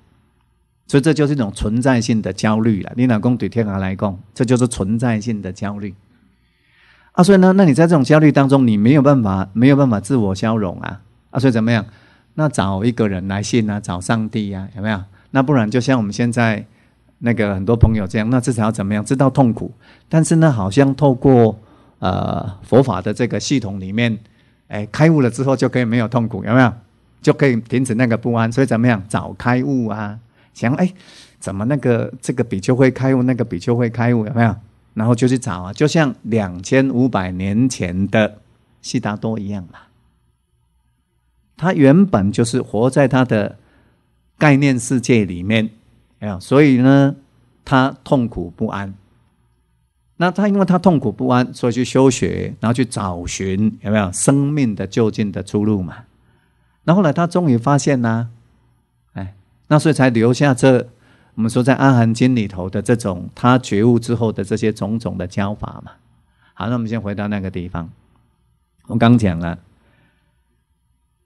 所以这就是一种存在性的焦虑了。你老公对天涯来讲，这就是存在性的焦虑啊。所以呢，那你在这种焦虑当中，你没有办法没有办法自我消融啊啊。所以怎么样？那找一个人来信啊，找上帝呀，有没有？那不然就像我们现在。那个很多朋友这样，那至少要怎么样？知道痛苦，但是呢，好像透过呃佛法的这个系统里面，哎，开悟了之后就可以没有痛苦，有没有？就可以停止那个不安。所以怎么样？早开悟啊！想哎，怎么那个这个比丘会开悟，那个比丘会开悟，有没有？然后就去找啊，就像两千五百年前的悉达多一样嘛。他原本就是活在他的概念世界里面。所以呢，他痛苦不安。那他因为他痛苦不安，所以去修学，然后去找寻有没有生命的就近的出路嘛？那后来他终于发现呢，哎，那所以才留下这我们说在《阿含经》里头的这种他觉悟之后的这些种种的教法嘛。好，那我们先回到那个地方。我刚讲了，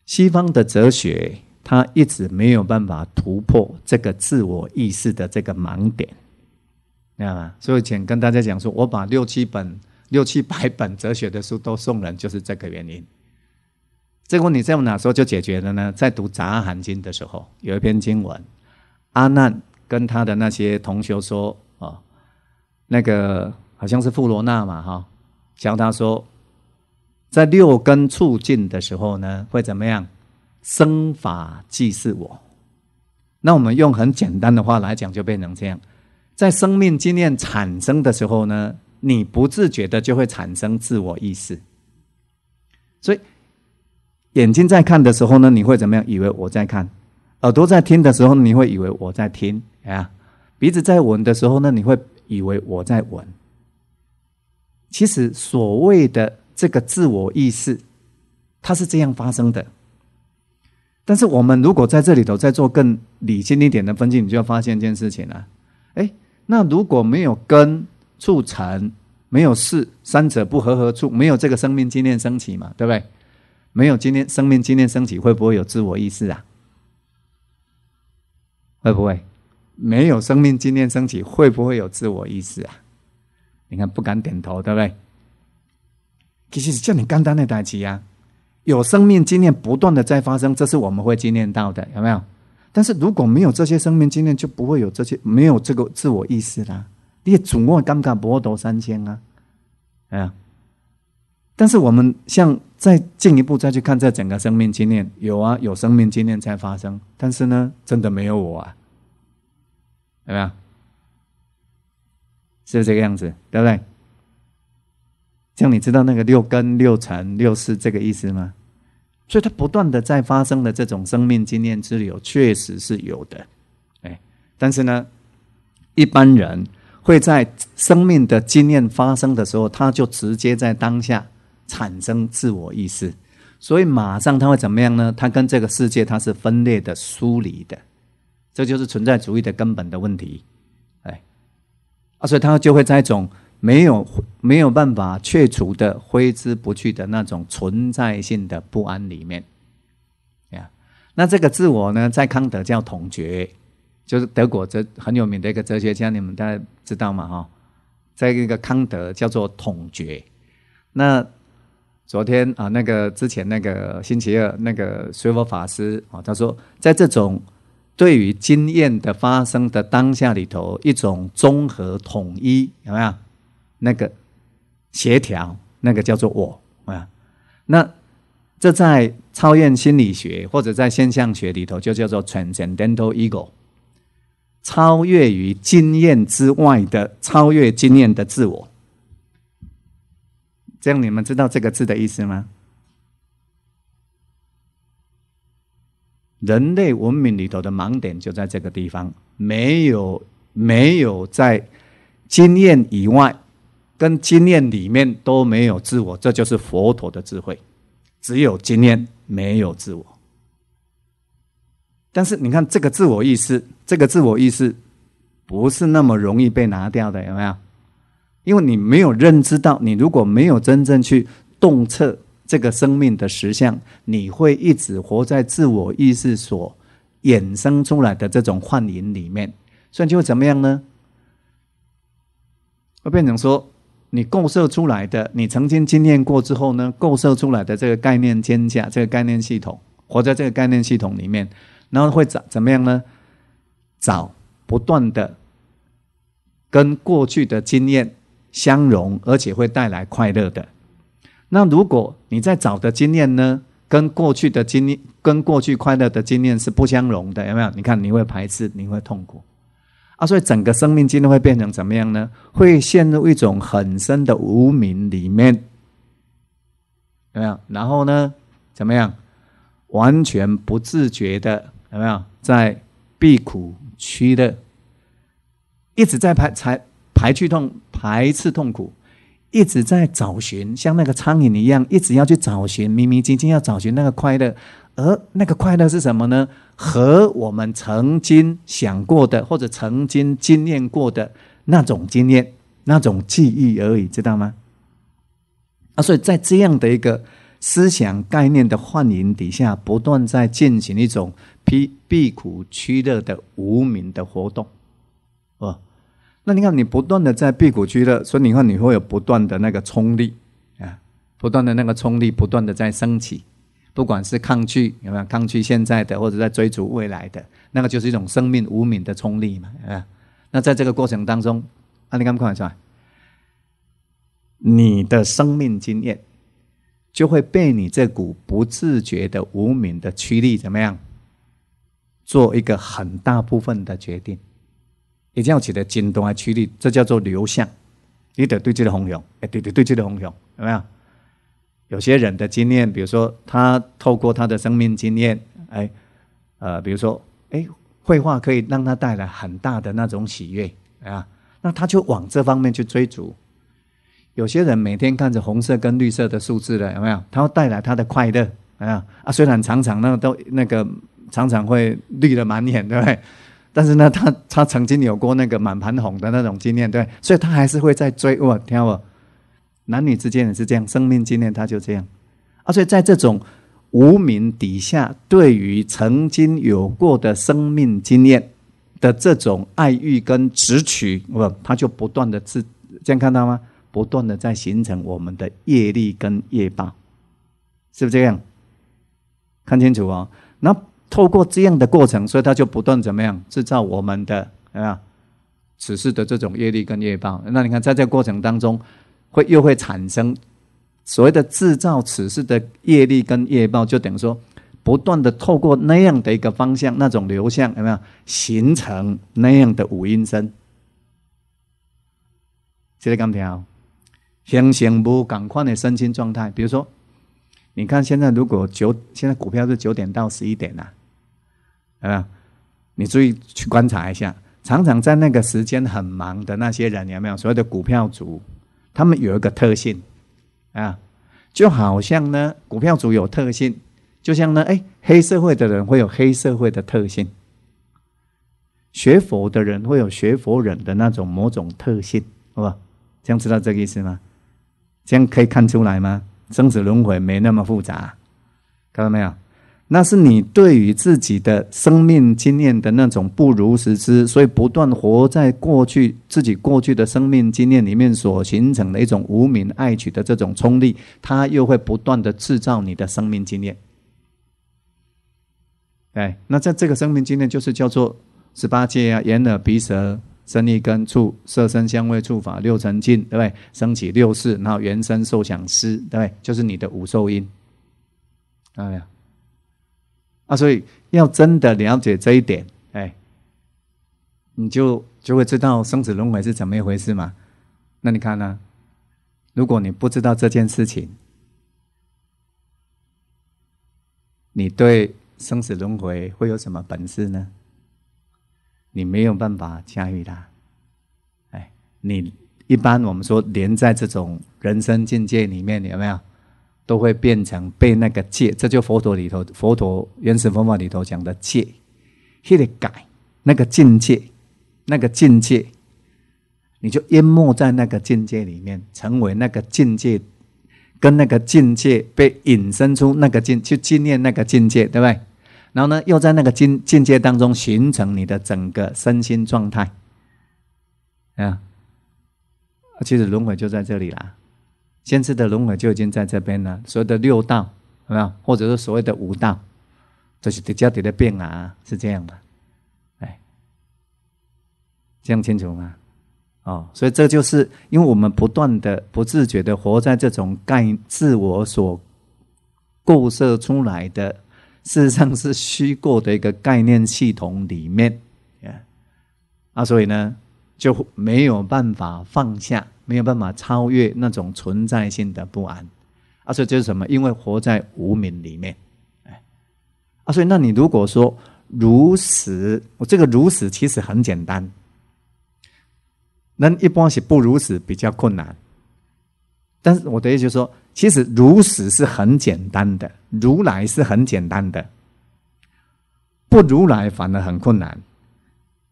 西方的哲学。他一直没有办法突破这个自我意识的这个盲点，知道吗？所以前跟大家讲说，我把六七本、六七百本 [LAUGHS] 哲学的书都送人，就是这个原因。这个问题在我哪时候就解决了呢？在读《杂含经》的时候，有一篇经文，阿难跟他的那些同学说：“哦，那个好像是富罗那嘛，哈，教他说，在六根促进的时候呢，会怎么样？”生法即是我，那我们用很简单的话来讲，就变成这样：在生命经验产生的时候呢，你不自觉的就会产生自我意识。所以，眼睛在看的时候呢，你会怎么样？以为我在看；耳朵在听的时候，你会以为我在听啊；鼻子在闻的时候呢，你会以为我在闻。其实，所谓的这个自我意识，它是这样发生的。但是我们如果在这里头再做更理性一点的分析，你就要发现一件事情了。哎，那如果没有根促成，没有事，三者不合合处，没有这个生命经验升起嘛，对不对？没有今天生命经验升起，会不会有自我意识啊？会不会？没有生命经验升起，会不会有自我意识啊？你看不敢点头，对不对？其实是叫你简单的代志啊。有生命经验不断的在发生，这是我们会经验到的，有没有？但是如果没有这些生命经验，就不会有这些，没有这个自我意识啦。你也总共尴尬不多三千啊，哎呀！但是我们像再进一步再去看这整个生命经验，有啊，有生命经验在发生，但是呢，真的没有我啊，有没有？是这个样子，对不对？这样你知道那个六根、六尘、六识这个意思吗？所以它不断的在发生的这种生命经验之流，确实是有的，哎，但是呢，一般人会在生命的经验发生的时候，他就直接在当下产生自我意识，所以马上他会怎么样呢？他跟这个世界它是分裂的、疏离的，这就是存在主义的根本的问题。啊，所以他就会在一种没有没有办法去除的挥之不去的那种存在性的不安里面，呀，那这个自我呢，在康德叫统觉，就是德国哲很有名的一个哲学家，你们大家知道吗？哈，在一个康德叫做统觉。那昨天啊，那个之前那个星期二那个随佛法师啊，他说在这种。对于经验的发生的当下里头，一种综合统一有没有？那个协调，那个叫做我啊。那这在超验心理学或者在现象学里头，就叫做 transcendental ego，超越于经验之外的超越经验的自我。这样你们知道这个字的意思吗？人类文明里头的盲点就在这个地方，没有没有在经验以外，跟经验里面都没有自我，这就是佛陀的智慧。只有经验，没有自我。但是你看这个自我意识，这个自我意识不是那么容易被拿掉的，有没有？因为你没有认知到，你如果没有真正去洞彻。这个生命的实相，你会一直活在自我意识所衍生出来的这种幻影里面，所以就会怎么样呢？会变成说，你构设出来的，你曾经经验过之后呢，构设出来的这个概念肩架，这个概念系统，活在这个概念系统里面，然后会怎怎么样呢？找不断的跟过去的经验相融，而且会带来快乐的。那如果你在找的经验呢，跟过去的经验、跟过去快乐的经验是不相容的，有没有？你看你会排斥，你会痛苦啊，所以整个生命经验会变成怎么样呢？会陷入一种很深的无明里面，有没有？然后呢，怎么样？完全不自觉的，有没有？在避苦趋乐，一直在排排排去痛排斥痛苦。一直在找寻，像那个苍蝇一样，一直要去找寻，明明静静要找寻那个快乐，而那个快乐是什么呢？和我们曾经想过的，或者曾经经验过的那种经验、那种记忆而已，知道吗？啊，所以在这样的一个思想概念的幻影底下，不断在进行一种避避苦趋乐的无名的活动，哦。那你看，你不断的在辟谷区乐，所以你看你会有不断的那个冲力啊，不断的那个冲力，不断的在升起，不管是抗拒有没有抗拒现在的，或者在追逐未来的，那个就是一种生命无名的冲力嘛啊。那在这个过程当中，啊，你看看出来，你的生命经验就会被你这股不自觉的无名的驱力怎么样，做一个很大部分的决定。一定要起得京东来驱力，这叫做流向。你得对这个弘扬，哎，对对对这个弘扬，有没有？有些人的经验，比如说他透过他的生命经验，哎，呃，比如说，哎，绘画可以让他带来很大的那种喜悦啊，那他就往这方面去追逐。有些人每天看着红色跟绿色的数字的，有没有？他会带来他的快乐啊啊，虽然常常那都那个常常会绿的满眼，对不对？但是呢，他他曾经有过那个满盘红的那种经验，对，所以他还是会在追。我听我，男女之间也是这样，生命经验他就这样。而且在这种无名底下，对于曾经有过的生命经验的这种爱欲跟执取，不，他就不断的自这样看到吗？不断的在形成我们的业力跟业报，是不是这样？看清楚哦，那。透过这样的过程，所以他就不断怎么样制造我们的啊，此事的这种业力跟业报。那你看，在这过程当中，会又会产生所谓的制造此事的业力跟业报，就等于说不断的透过那样的一个方向，那种流向有没有形成那样的五阴身？这个刚条，形成不赶快的身心状态。比如说，你看现在如果九现在股票是九点到十一点呐，啊，你注意去观察一下，常常在那个时间很忙的那些人有没有所谓的股票族？他们有一个特性。啊，就好像呢，股票组有特性，就像呢，哎，黑社会的人会有黑社会的特性，学佛的人会有学佛人的那种某种特性，好吧？这样知道这个意思吗？这样可以看出来吗？生死轮回没那么复杂，看到没有？那是你对于自己的生命经验的那种不如实知，所以不断活在过去自己过去的生命经验里面所形成的一种无名爱取的这种冲力，它又会不断的制造你的生命经验。哎，那在这个生命经验就是叫做十八界啊，眼耳鼻舌身意根触色身香味触法六尘境，对不对？升起六识，然后原生受想思，对不对？就是你的五受因。哎呀。啊，所以要真的了解这一点，哎，你就就会知道生死轮回是怎么一回事嘛。那你看呢？如果你不知道这件事情，你对生死轮回会有什么本事呢？你没有办法驾驭它。哎，你一般我们说连在这种人生境界里面，有没有？都会变成被那个戒，这就佛陀里头，佛陀原始佛法里头讲的戒，去得改那个境界，那个境界，你就淹没在那个境界里面，成为那个境界，跟那个境界被引申出那个境，去纪念那个境界，对不对？然后呢，又在那个境境界当中形成你的整个身心状态，啊，其实轮回就在这里啦。先知的轮回就已经在这边了，所谓的六道有没有？或者是所谓的五道，这是叠加叠的变啊，是这样的，哎，这样清楚吗？哦，所以这就是因为我们不断的不自觉的活在这种概自我所构设出来的，事实上是虚构的一个概念系统里面，啊，所以呢就没有办法放下。没有办法超越那种存在性的不安，啊，所以这是什么？因为活在无名里面，哎，啊，所以那你如果说如实，我这个如实其实很简单，那一般是不如实比较困难。但是我的意思就是说，其实如实是很简单的，如来是很简单的，不如来反而很困难。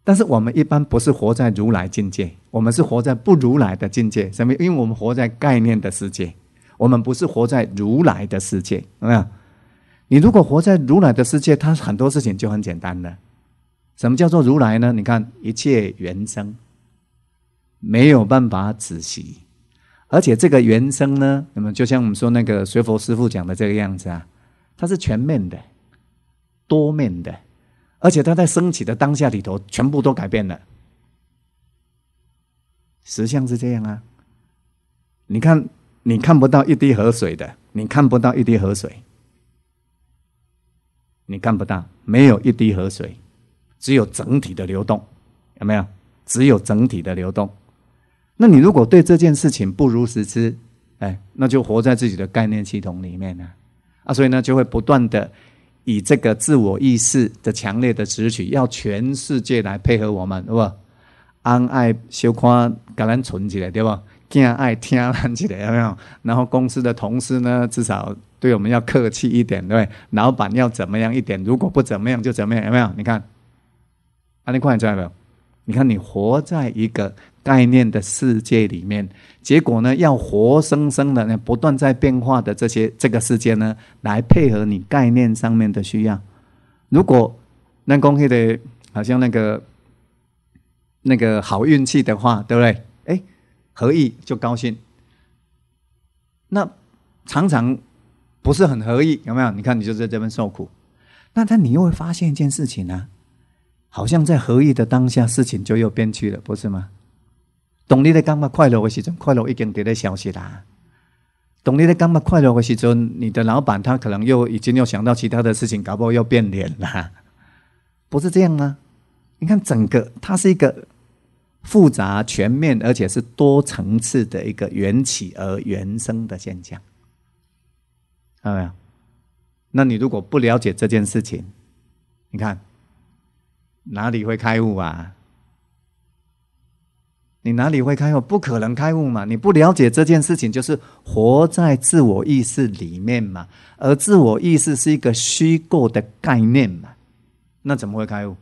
但是我们一般不是活在如来境界，我们是活在不如来的境界。什么？因为我们活在概念的世界，我们不是活在如来的世界。有没有？你如果活在如来的世界，它很多事情就很简单了。什么叫做如来呢？你看，一切原生，没有办法仔细，而且这个原生呢，那么就像我们说那个学佛师傅讲的这个样子啊，它是全面的、多面的。而且它在升起的当下里头，全部都改变了。实相是这样啊，你看，你看不到一滴河水的，你看不到一滴河水，你看不到，没有一滴河水，只有整体的流动，有没有？只有整体的流动。那你如果对这件事情不如实知，哎，那就活在自己的概念系统里面呢，啊，所以呢，就会不断的。以这个自我意识的强烈的执取，要全世界来配合我们，是吧？安爱修宽，给咱存起来，对吧？敬爱听咱起来，有没有？然后公司的同事呢，至少对我们要客气一点，对不对？老板要怎么样一点？如果不怎么样就怎么样，有没有？你看，啊，你看出来没有？你看你活在一个。概念的世界里面，结果呢，要活生生的呢，不断在变化的这些这个世界呢，来配合你概念上面的需要。如果那公会的好像那个那个好运气的话，对不对？哎，合意就高兴。那常常不是很合意，有没有？你看，你就在这边受苦。那但你又会发现一件事情呢，好像在合意的当下，事情就又变去了，不是吗？当你的感觉快乐的时阵，快乐已经在咧消失啦。懂你的干嘛快乐的时阵，你的老板他可能又已经又想到其他的事情，搞不好又变脸了，不是这样吗？你看整个它是一个复杂、全面，而且是多层次的一个缘起而原生的现象，看到没有？那你如果不了解这件事情，你看哪里会开悟啊？你哪里会开悟？不可能开悟嘛！你不了解这件事情，就是活在自我意识里面嘛。而自我意识是一个虚构的概念嘛，那怎么会开悟？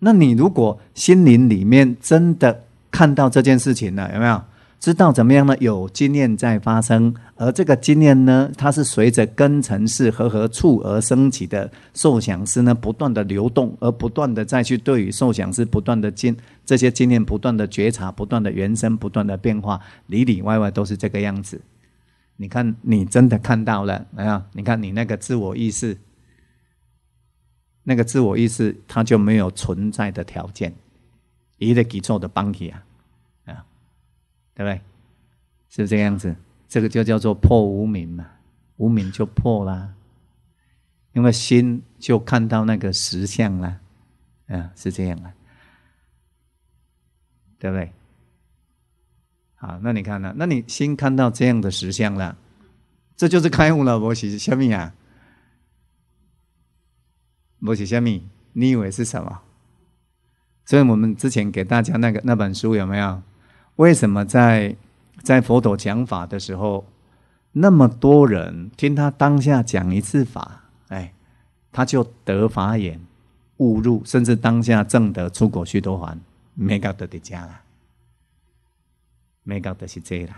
那你如果心灵里面真的看到这件事情了，有没有？知道怎么样呢？有经验在发生，而这个经验呢，它是随着根尘世和合处而升起的受想思呢，不断的流动，而不断的再去对于受想思不断的经这些经验不断的觉察，不断的原生，不断的变化，里里外外都是这个样子。你看，你真的看到了没有？你看你那个自我意识，那个自我意识，它就没有存在的条件，一个基础的帮体啊。啊对不对？是这个样子，这个就叫做破无明嘛，无明就破啦，因为心就看到那个实相了，啊，是这样了，对不对？好，那你看呢？那你先看到这样的实相了，这就是开悟了。我是什么呀？我是什么？你以为是什么？所以我们之前给大家那个那本书有没有？为什么在在佛陀讲法的时候，那么多人听他当下讲一次法，哎，他就得法眼、悟入，甚至当下证得出果须多还，没搞得的家啦，没搞得是这了。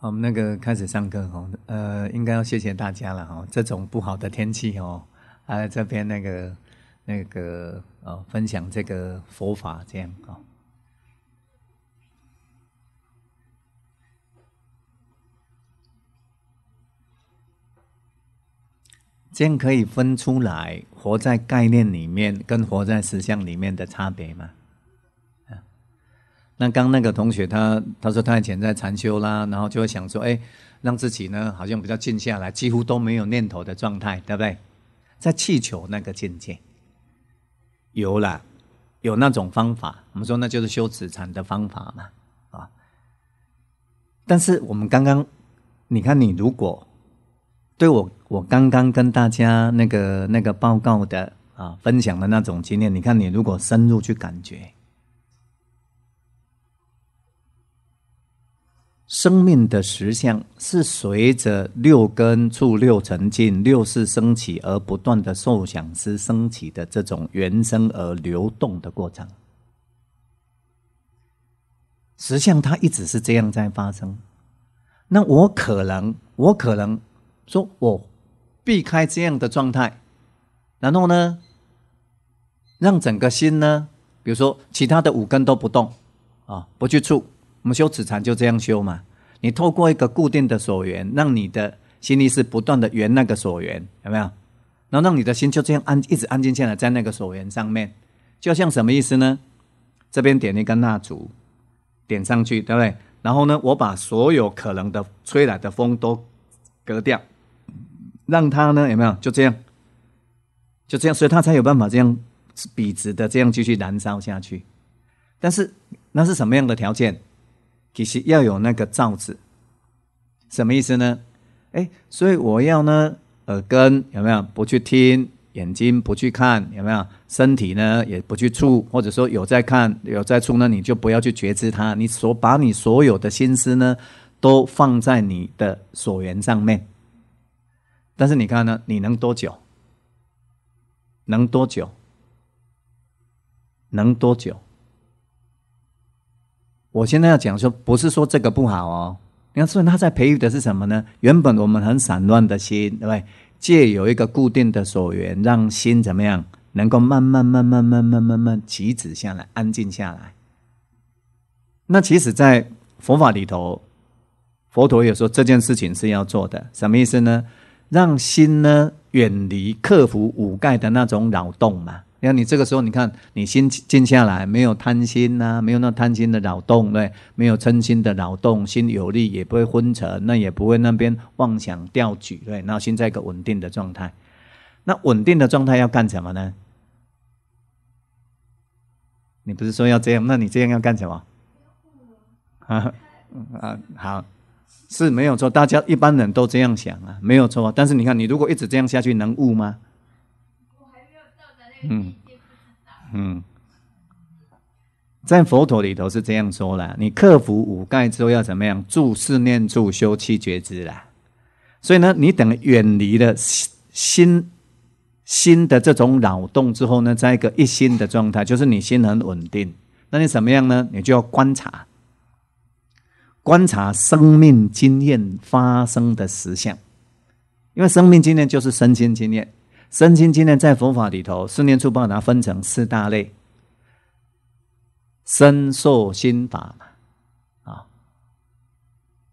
我们那个开始上课哦，呃，应该要谢谢大家了哈。这种不好的天气哦，啊，这边那个那个哦，分享这个佛法这样哦。这样可以分出来活在概念里面跟活在实相里面的差别吗？那刚那个同学他他说他以前在禅修啦，然后就会想说，哎，让自己呢好像比较静下来，几乎都没有念头的状态，对不对？在气球那个境界，有了有那种方法，我们说那就是修止禅的方法嘛，啊。但是我们刚刚，你看你如果。对我，我刚刚跟大家那个那个报告的啊，分享的那种经验，你看，你如果深入去感觉，生命的实相是随着六根触、六尘境、六识升起而不断的受想思升起的这种原生而流动的过程，实相它一直是这样在发生。那我可能，我可能。说我避开这样的状态，然后呢，让整个心呢，比如说其他的五根都不动啊，不去触。我们修止禅就这样修嘛。你透过一个固定的所缘，让你的心力是不断的圆那个所缘，有没有？然后让你的心就这样安，一直安静下来在那个所缘上面，就像什么意思呢？这边点一根蜡烛，点上去，对不对？然后呢，我把所有可能的吹来的风都隔掉。让它呢有没有就这样，就这样，所以他才有办法这样笔直的这样继续燃烧下去。但是那是什么样的条件？其实要有那个罩子，什么意思呢？哎，所以我要呢耳根有没有不去听，眼睛不去看有没有，身体呢也不去触，或者说有在看有在触呢，你就不要去觉知它，你所把你所有的心思呢都放在你的所缘上面。但是你看呢？你能多久？能多久？能多久？我现在要讲说，不是说这个不好哦。你看，所以他在培育的是什么呢？原本我们很散乱的心，对不对？借有一个固定的所缘，让心怎么样，能够慢慢、慢慢、慢慢、慢慢起止下来，安静下来。那其实，在佛法里头，佛陀也说这件事情是要做的。什么意思呢？让心呢远离克服五盖的那种扰动嘛，你看，你这个时候，你看你心静下来，没有贪心呐，没有那贪心的扰动，对，没有嗔心的扰动，心有力，也不会昏沉，那也不会那边妄想调举，对，然后心在一个稳定的状态。那稳定的状态要干什么呢？你不是说要这样？那你这样要干什么？啊 [LAUGHS] 啊，好，是没有错，大家一般人都这样想啊，没有错。但是你看，你如果一直这样下去，能悟吗？嗯嗯，在佛陀里头是这样说了：你克服五盖之后要怎么样？住四念住，修七觉知啦。所以呢，你等远离了心心的这种扰动之后呢，在一个一心的状态，就是你心很稳定。那你怎么样呢？你就要观察，观察生命经验发生的实相，因为生命经验就是身心经验。身心经验在佛法里头，四念处把它分成四大类：身受心法嘛，啊，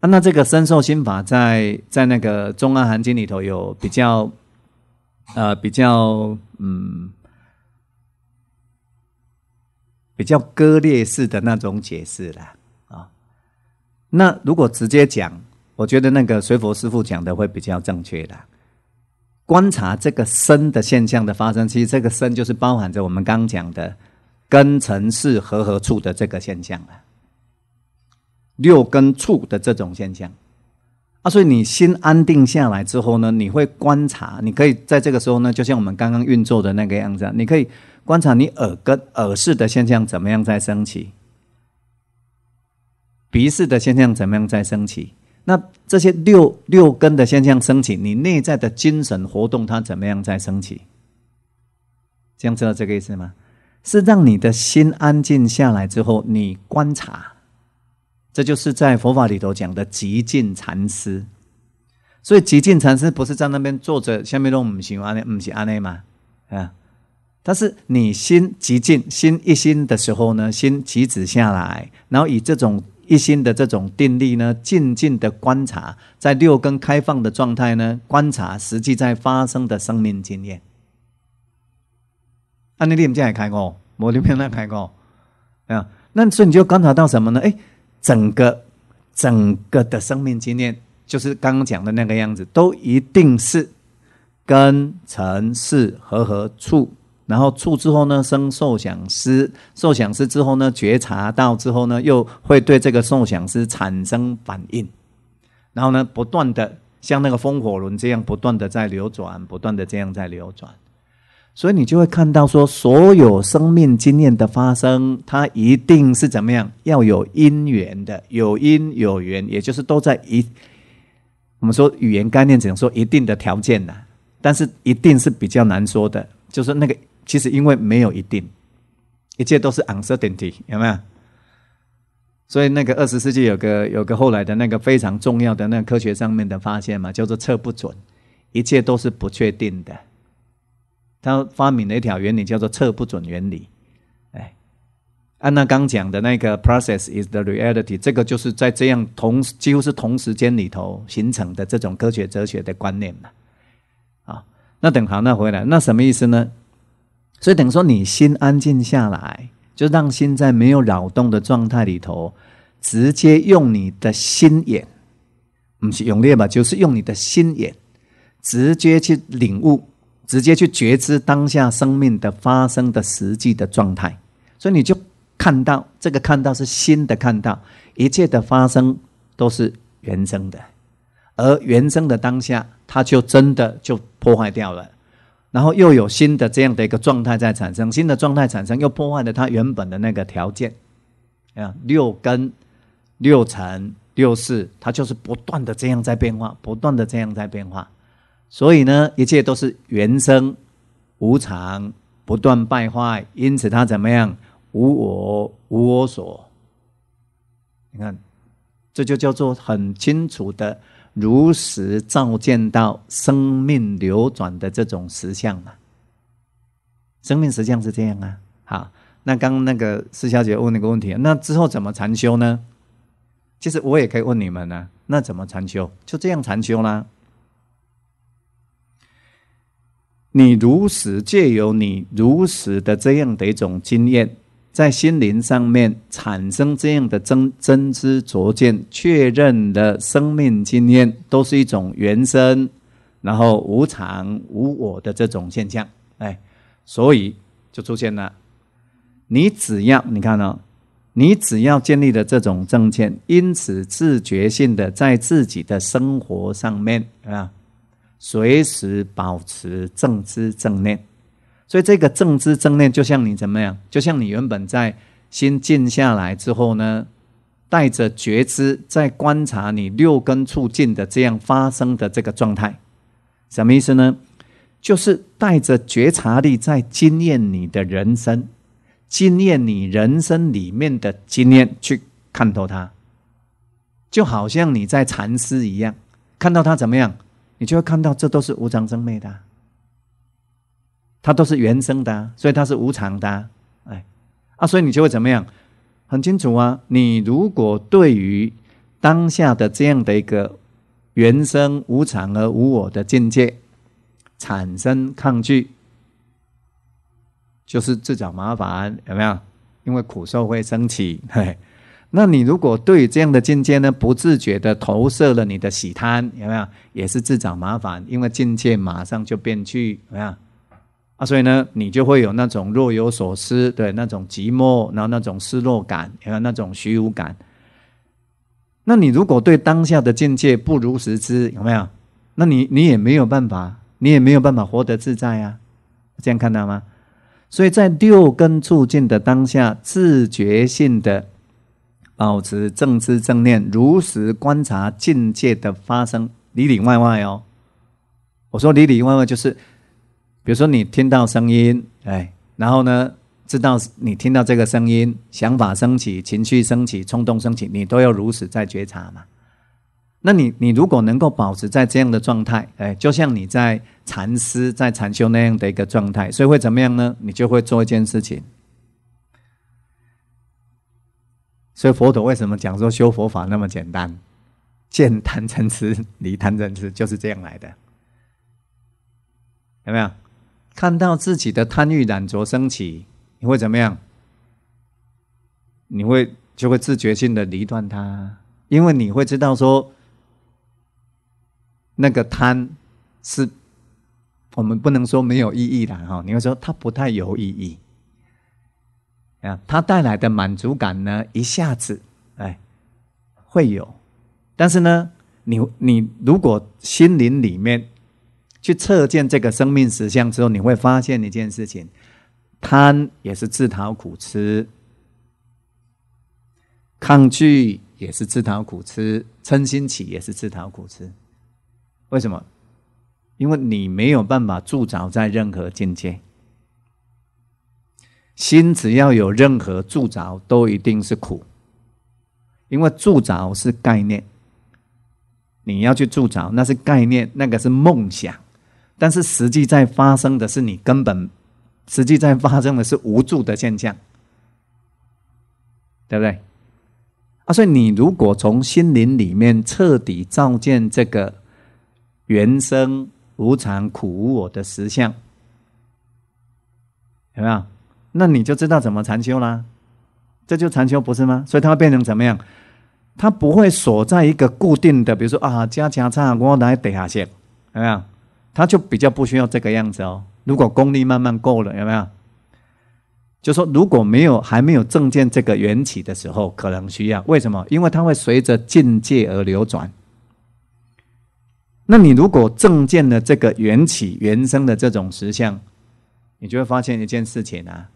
那这个身受心法在在那个中阿含经里头有比较，呃，比较嗯，比较割裂式的那种解释了啊。那如果直接讲，我觉得那个随佛师父讲的会比较正确的。观察这个身的现象的发生，其实这个身就是包含着我们刚讲的根尘世合合处的这个现象了，六根处的这种现象啊，所以你心安定下来之后呢，你会观察，你可以在这个时候呢，就像我们刚刚运作的那个样子，你可以观察你耳根耳识的现象怎么样在升起，鼻识的现象怎么样在升起。那这些六六根的现象升起，你内在的精神活动它怎么样在升起？这样知道这个意思吗？是让你的心安静下来之后，你观察，这就是在佛法里头讲的极静禅师。所以极静禅师不是在那边坐着，下面都唔行安内唔行安内吗？啊，但是你心极静，心一心的时候呢，心极止下来，然后以这种。一心的这种定力呢，静静的观察，在六根开放的状态呢，观察实际在发生的生命经验。啊，你你们家也开过，我那边那开过，啊，那所以你就观察到什么呢？哎，整个整个的生命经验，就是刚刚讲的那个样子，都一定是跟尘世和合处。然后触之后呢，生受想思，受想思之后呢，觉察到之后呢，又会对这个受想思产生反应，然后呢，不断的像那个风火轮这样不断的在流转，不断的这样在流转，所以你就会看到说，所有生命经验的发生，它一定是怎么样，要有因缘的，有因有缘，也就是都在一，我们说语言概念只能说一定的条件呐，但是一定是比较难说的，就是那个。其实因为没有一定，一切都是 uncertainty，有没有？所以那个二十世纪有个有个后来的那个非常重要的那个科学上面的发现嘛，叫做测不准，一切都是不确定的。他发明了一条原理叫做测不准原理。哎，按那刚讲的那个 process is the reality，这个就是在这样同几乎是同时间里头形成的这种科学哲学的观念嘛。啊，那等好那回来，那什么意思呢？所以等于说，你心安静下来，就让心在没有扰动的状态里头，直接用你的心眼，不是用力吧，就是用你的心眼，直接去领悟，直接去觉知当下生命的发生的实际的状态。所以你就看到这个看到是新的看到，一切的发生都是原生的，而原生的当下，它就真的就破坏掉了。然后又有新的这样的一个状态在产生，新的状态产生又破坏了它原本的那个条件，啊，六根、六尘、六识，它就是不断的这样在变化，不断的这样在变化。所以呢，一切都是原生、无常、不断败坏，因此它怎么样？无我、无我所。你看，这就叫做很清楚的。如实照见到生命流转的这种实相嘛？生命实相是这样啊。好，那刚那个施小姐问那个问题，那之后怎么禅修呢？其实我也可以问你们呢。那怎么禅修？就这样禅修啦。你如实借由你如实的这样的一种经验，在心灵上面产生这样的真真知灼见，确认的生命经验，都是一种原生，然后无常无我的这种现象，哎，所以就出现了。你只要你看哦，你只要建立了这种正见，因此自觉性的在自己的生活上面啊。随时保持正知正念，所以这个正知正念就像你怎么样？就像你原本在心静下来之后呢，带着觉知在观察你六根触境的这样发生的这个状态，什么意思呢？就是带着觉察力在经验你的人生，经验你人生里面的经验去看透它，就好像你在禅师一样，看到它怎么样？你就会看到，这都是无常生灭的，它都是原生的，所以它是无常的，哎，啊，所以你就会怎么样？很清楚啊。你如果对于当下的这样的一个原生无常而无我的境界产生抗拒，就是自找麻烦，有没有？因为苦受会升起，[LAUGHS] 嘿。那你如果对这样的境界呢，不自觉的投射了你的喜贪，有没有？也是自找麻烦，因为境界马上就变去，有没有？啊，所以呢，你就会有那种若有所思，对，那种寂寞，然后那种失落感，还有那种虚无感。那你如果对当下的境界不如实知，有没有？那你你也没有办法，你也没有办法活得自在啊。这样看到吗？所以在六根触境的当下，自觉性的。保持正知正念，如实观察境界的发生，里里外外哦。我说里里外外就是，比如说你听到声音，哎，然后呢，知道你听到这个声音，想法升起，情绪升起，冲动升起，你都要如实在觉察嘛。那你你如果能够保持在这样的状态，哎，就像你在禅师在禅修那样的一个状态，所以会怎么样呢？你就会做一件事情。所以佛陀为什么讲说修佛法那么简单？见贪嗔痴，离贪嗔痴，就是这样来的。有没有看到自己的贪欲染着升起，你会怎么样？你会就会自觉性的离断它，因为你会知道说，那个贪是我们不能说没有意义的哈。你会说它不太有意义。啊，它带来的满足感呢，一下子，哎，会有，但是呢，你你如果心灵里面去测见这个生命实相之后，你会发现一件事情：贪也是自讨苦吃，抗拒也是自讨苦吃，嗔心起也是自讨苦吃。为什么？因为你没有办法驻着在任何境界。心只要有任何住着，都一定是苦，因为住着是概念，你要去住着，那是概念，那个是梦想，但是实际在发生的是你根本，实际在发生的是无助的现象，对不对？啊，所以你如果从心灵里面彻底照见这个原生无常、苦无我的实相，有没有？那你就知道怎么禅修啦，这就禅修不是吗？所以它会变成怎么样？它不会锁在一个固定的，比如说啊，加加差我来底下写，有没有？它就比较不需要这个样子哦。如果功力慢慢够了，有没有？就说如果没有还没有正见这个缘起的时候，可能需要。为什么？因为它会随着境界而流转。那你如果正见了这个缘起原生的这种实相，你就会发现一件事情啊。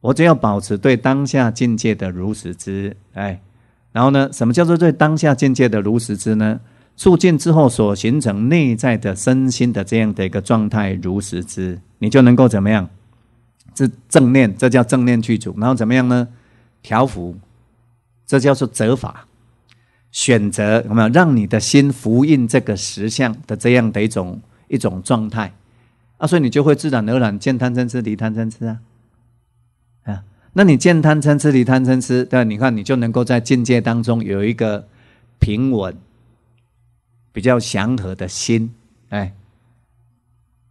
我只要保持对当下境界的如实知，哎，然后呢，什么叫做对当下境界的如实知呢？促进之后所形成内在的身心的这样的一个状态如实知，你就能够怎么样？这正念，这叫正念去主，然后怎么样呢？调伏，这叫做择法，选择有没有让你的心符印这个实相的这样的一种一种状态啊？所以你就会自然而然见贪嗔痴，离贪嗔痴啊啊。那你见贪嗔痴离贪嗔痴，对你看你就能够在境界当中有一个平稳、比较祥和的心，哎，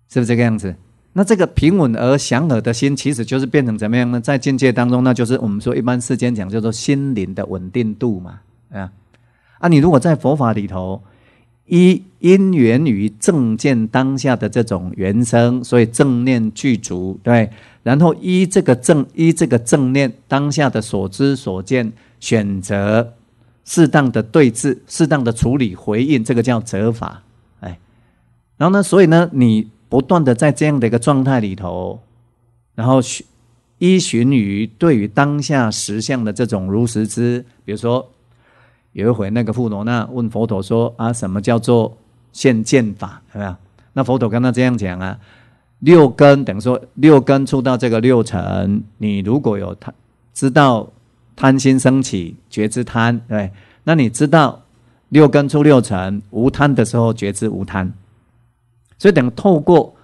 是不是这个样子？那这个平稳而祥和的心，其实就是变成怎么样呢？在境界当中，那就是我们说一般世间讲叫做心灵的稳定度嘛，啊啊！你如果在佛法里头，一因缘于正见当下的这种原生，所以正念具足，对。然后依这个正依这个正念当下的所知所见，选择适当的对峙、适当的处理回应，这个叫责法。哎，然后呢，所以呢，你不断的在这样的一个状态里头，然后依循于对于当下实相的这种如实知，比如说。有一回，那个富罗那问佛陀说：“啊，什么叫做现见法？有没有？”那佛陀跟他这样讲啊：“六根等于说六根触到这个六尘，你如果有他，知道贪心升起，觉知贪，对，那你知道六根出六尘无贪的时候，觉知无贪。所以等透过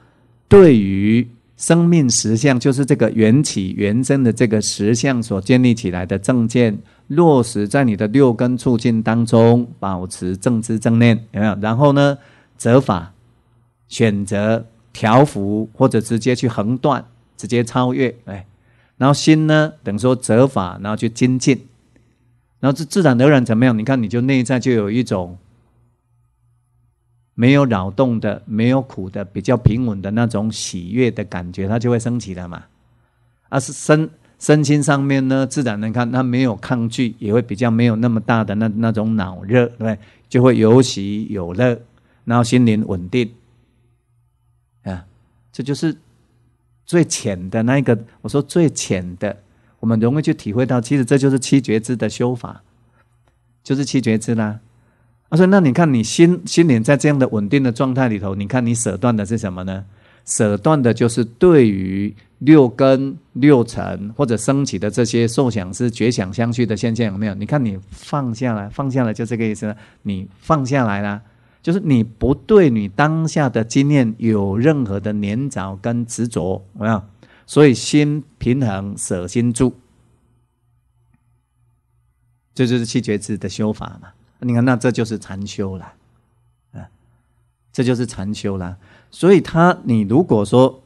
对于生命实相，就是这个缘起缘生的这个实相所建立起来的正见。”落实在你的六根处境当中，保持正知正念，有没有？然后呢，择法，选择调伏，或者直接去横断，直接超越，哎，然后心呢，等于说折法，然后去精进，然后自自然而然怎么样？你看，你就内在就有一种没有扰动的、没有苦的、比较平稳的那种喜悦的感觉，它就会升起来嘛，而是身。身心上面呢，自然能看，它没有抗拒，也会比较没有那么大的那那种脑热，对？就会有喜有乐，然后心灵稳定，啊，这就是最浅的那一个。我说最浅的，我们容易去体会到，其实这就是七觉知的修法，就是七觉知啦。他说：“那你看你心心灵在这样的稳定的状态里头，你看你舍断的是什么呢？舍断的就是对于。”六根六尘或者升起的这些受想是觉想相续的现象有没有？你看你放下来，放下来就这个意思。你放下来了，就是你不对你当下的经验有任何的粘着跟执着，有没有？所以心平衡，舍心住，这就是七觉知的修法嘛。你看，那这就是禅修了，啊，这就是禅修了。所以他，你如果说。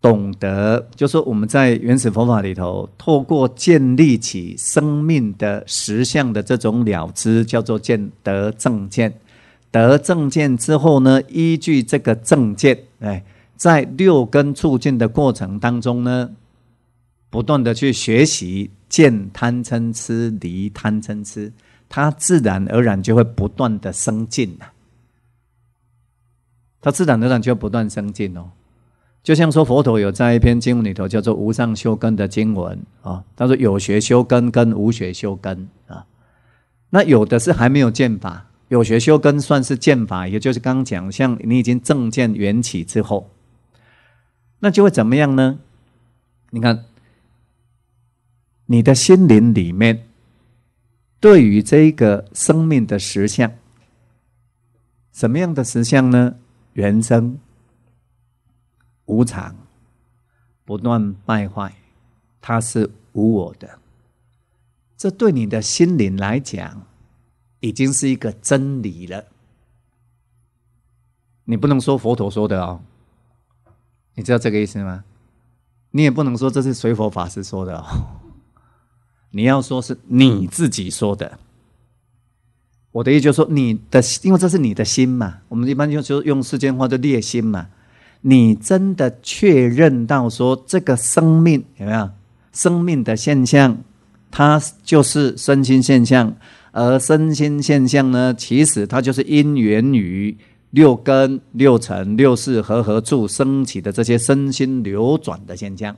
懂得，就说我们在原始佛法里头，透过建立起生命的实相的这种了知，叫做见得正见。得正见之后呢，依据这个正见，哎，在六根促进的过程当中呢，不断的去学习见贪嗔痴，离贪嗔痴，它自然而然就会不断的生进。它自然而然就不断生进哦。就像说佛陀有在一篇经文里头叫做无上修根的经文啊，他说有学修根跟无学修根啊，那有的是还没有见法，有学修根算是见法，也就是刚讲，像你已经正见缘起之后，那就会怎么样呢？你看，你的心灵里面对于这个生命的实相，什么样的实相呢？原生。无常，不断败坏，它是无我的。这对你的心灵来讲，已经是一个真理了。你不能说佛陀说的哦，你知道这个意思吗？你也不能说这是随佛法师说的哦，你要说是你自己说的。我的意思就是说，你的，因为这是你的心嘛。我们一般就就用世间话就列心嘛。你真的确认到说这个生命有没有生命的现象，它就是身心现象，而身心现象呢，其实它就是因缘于六根、六尘、六识和合处升起的这些身心流转的现象。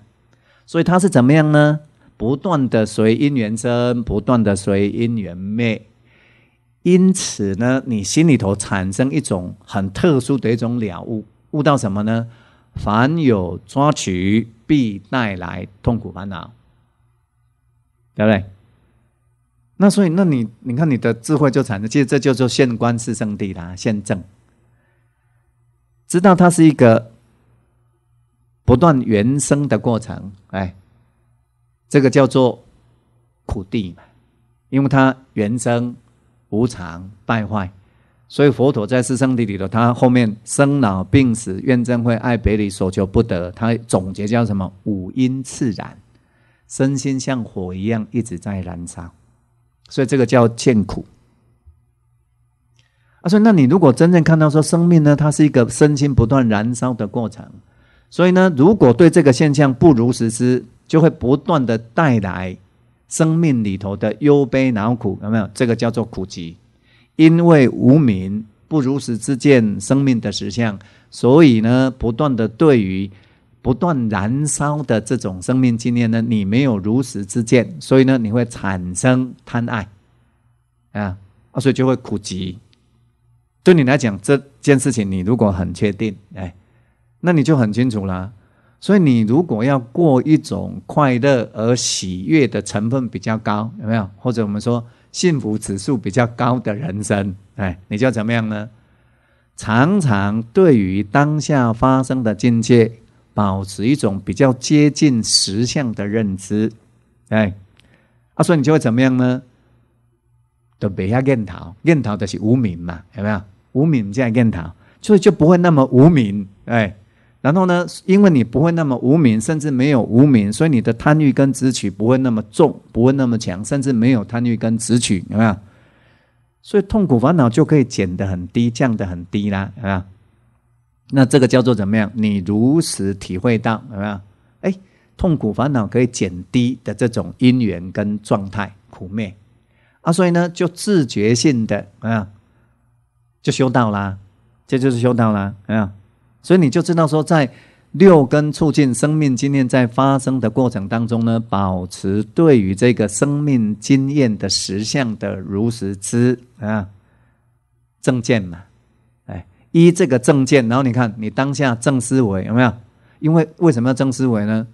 所以它是怎么样呢？不断的随因缘生，不断的随因缘灭。因此呢，你心里头产生一种很特殊的一种了悟。悟到什么呢？凡有抓取，必带来痛苦烦恼，对不对？那所以，那你你看，你的智慧就产生，其实这就做现观是圣地啦，现证，知道它是一个不断原生的过程，哎，这个叫做苦地嘛，因为它原生无常败坏。所以佛陀在四圣谛里头，他后面生老病死、怨憎会、爱别离、所求不得，他总结叫什么？五阴炽燃，身心像火一样一直在燃烧，所以这个叫见苦。啊，所以那你如果真正看到说生命呢，它是一个身心不断燃烧的过程，所以呢，如果对这个现象不如实知，就会不断的带来生命里头的忧悲恼苦，有没有？这个叫做苦集。因为无名不如实之见生命的实相，所以呢，不断的对于不断燃烧的这种生命经验呢，你没有如实之见，所以呢，你会产生贪爱，啊啊，所以就会苦集。对你来讲，这件事情你如果很确定，哎，那你就很清楚了。所以你如果要过一种快乐而喜悦的成分比较高，有没有？或者我们说。幸福指数比较高的人生，哎，你就怎么样呢？常常对于当下发生的境界，保持一种比较接近实相的认知，哎，啊，所以你就会怎么样呢？都别下念头，念头的是无名嘛，有没有？无名在念头，所以就不会那么无名，哎。然后呢？因为你不会那么无名，甚至没有无名，所以你的贪欲跟执取不会那么重，不会那么强，甚至没有贪欲跟执取，有没有？所以痛苦烦恼就可以减得很低，降得很低啦，有没有？那这个叫做怎么样？你如实体会到，有没有？哎，痛苦烦恼可以减低的这种因缘跟状态苦灭啊，所以呢，就自觉性的啊，就修道啦，这就是修道啦，有没有？所以你就知道说，在六根促进生命经验在发生的过程当中呢，保持对于这个生命经验的实相的如实知啊，正见嘛，哎，依这个正见，然后你看你当下正思维有没有？因为为什么要正思维呢？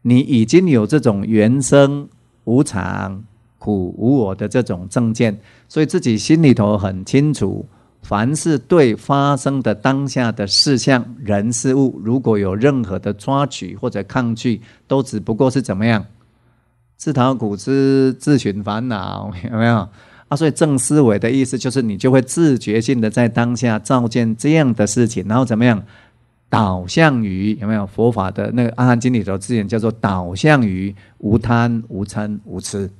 你已经有这种原生无常、苦无我的这种正见，所以自己心里头很清楚。凡是对发生的当下的事项、人、事物，如果有任何的抓取或者抗拒，都只不过是怎么样？自讨苦吃、自寻烦恼，有没有？啊，所以正思维的意思就是，你就会自觉性的在当下照见这样的事情，然后怎么样？导向于有没有佛法的那个《阿含经》里头字眼叫做导向于无贪、无嗔、无痴。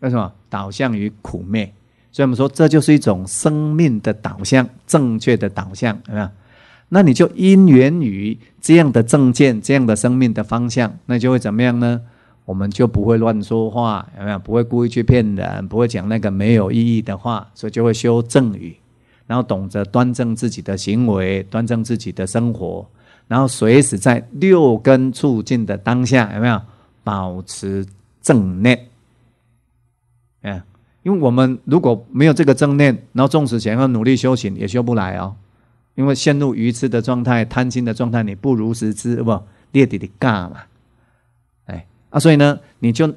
为什么？导向于苦灭。所以我们说，这就是一种生命的导向，正确的导向，有没有？那你就因缘于这样的正见，这样的生命的方向，那就会怎么样呢？我们就不会乱说话，有没有？不会故意去骗人，不会讲那个没有意义的话，所以就会修正语，然后懂得端正自己的行为，端正自己的生活，然后随时在六根促进的当下，有没有保持正念？嗯。因为我们如果没有这个正念，然后纵使想要努力修行，也修不来哦。因为陷入愚痴的状态、贪心的状态，你不如实知不列底的尬嘛？哎啊，所以呢，你就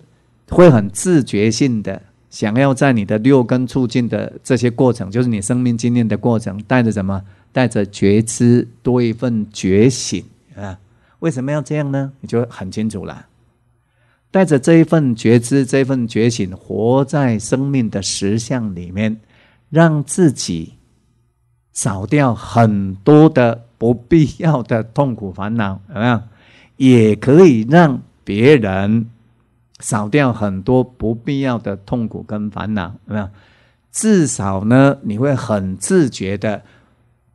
会很自觉性的想要在你的六根促进的这些过程，就是你生命经验的过程，带着什么？带着觉知，多一份觉醒啊？为什么要这样呢？你就很清楚了。带着这一份觉知，这份觉醒，活在生命的实相里面，让自己少掉很多的不必要的痛苦烦恼，[LAUGHS] 有没有？也可以让别人少掉很多不必要的痛苦跟烦恼，有没有？至少呢，你会很自觉的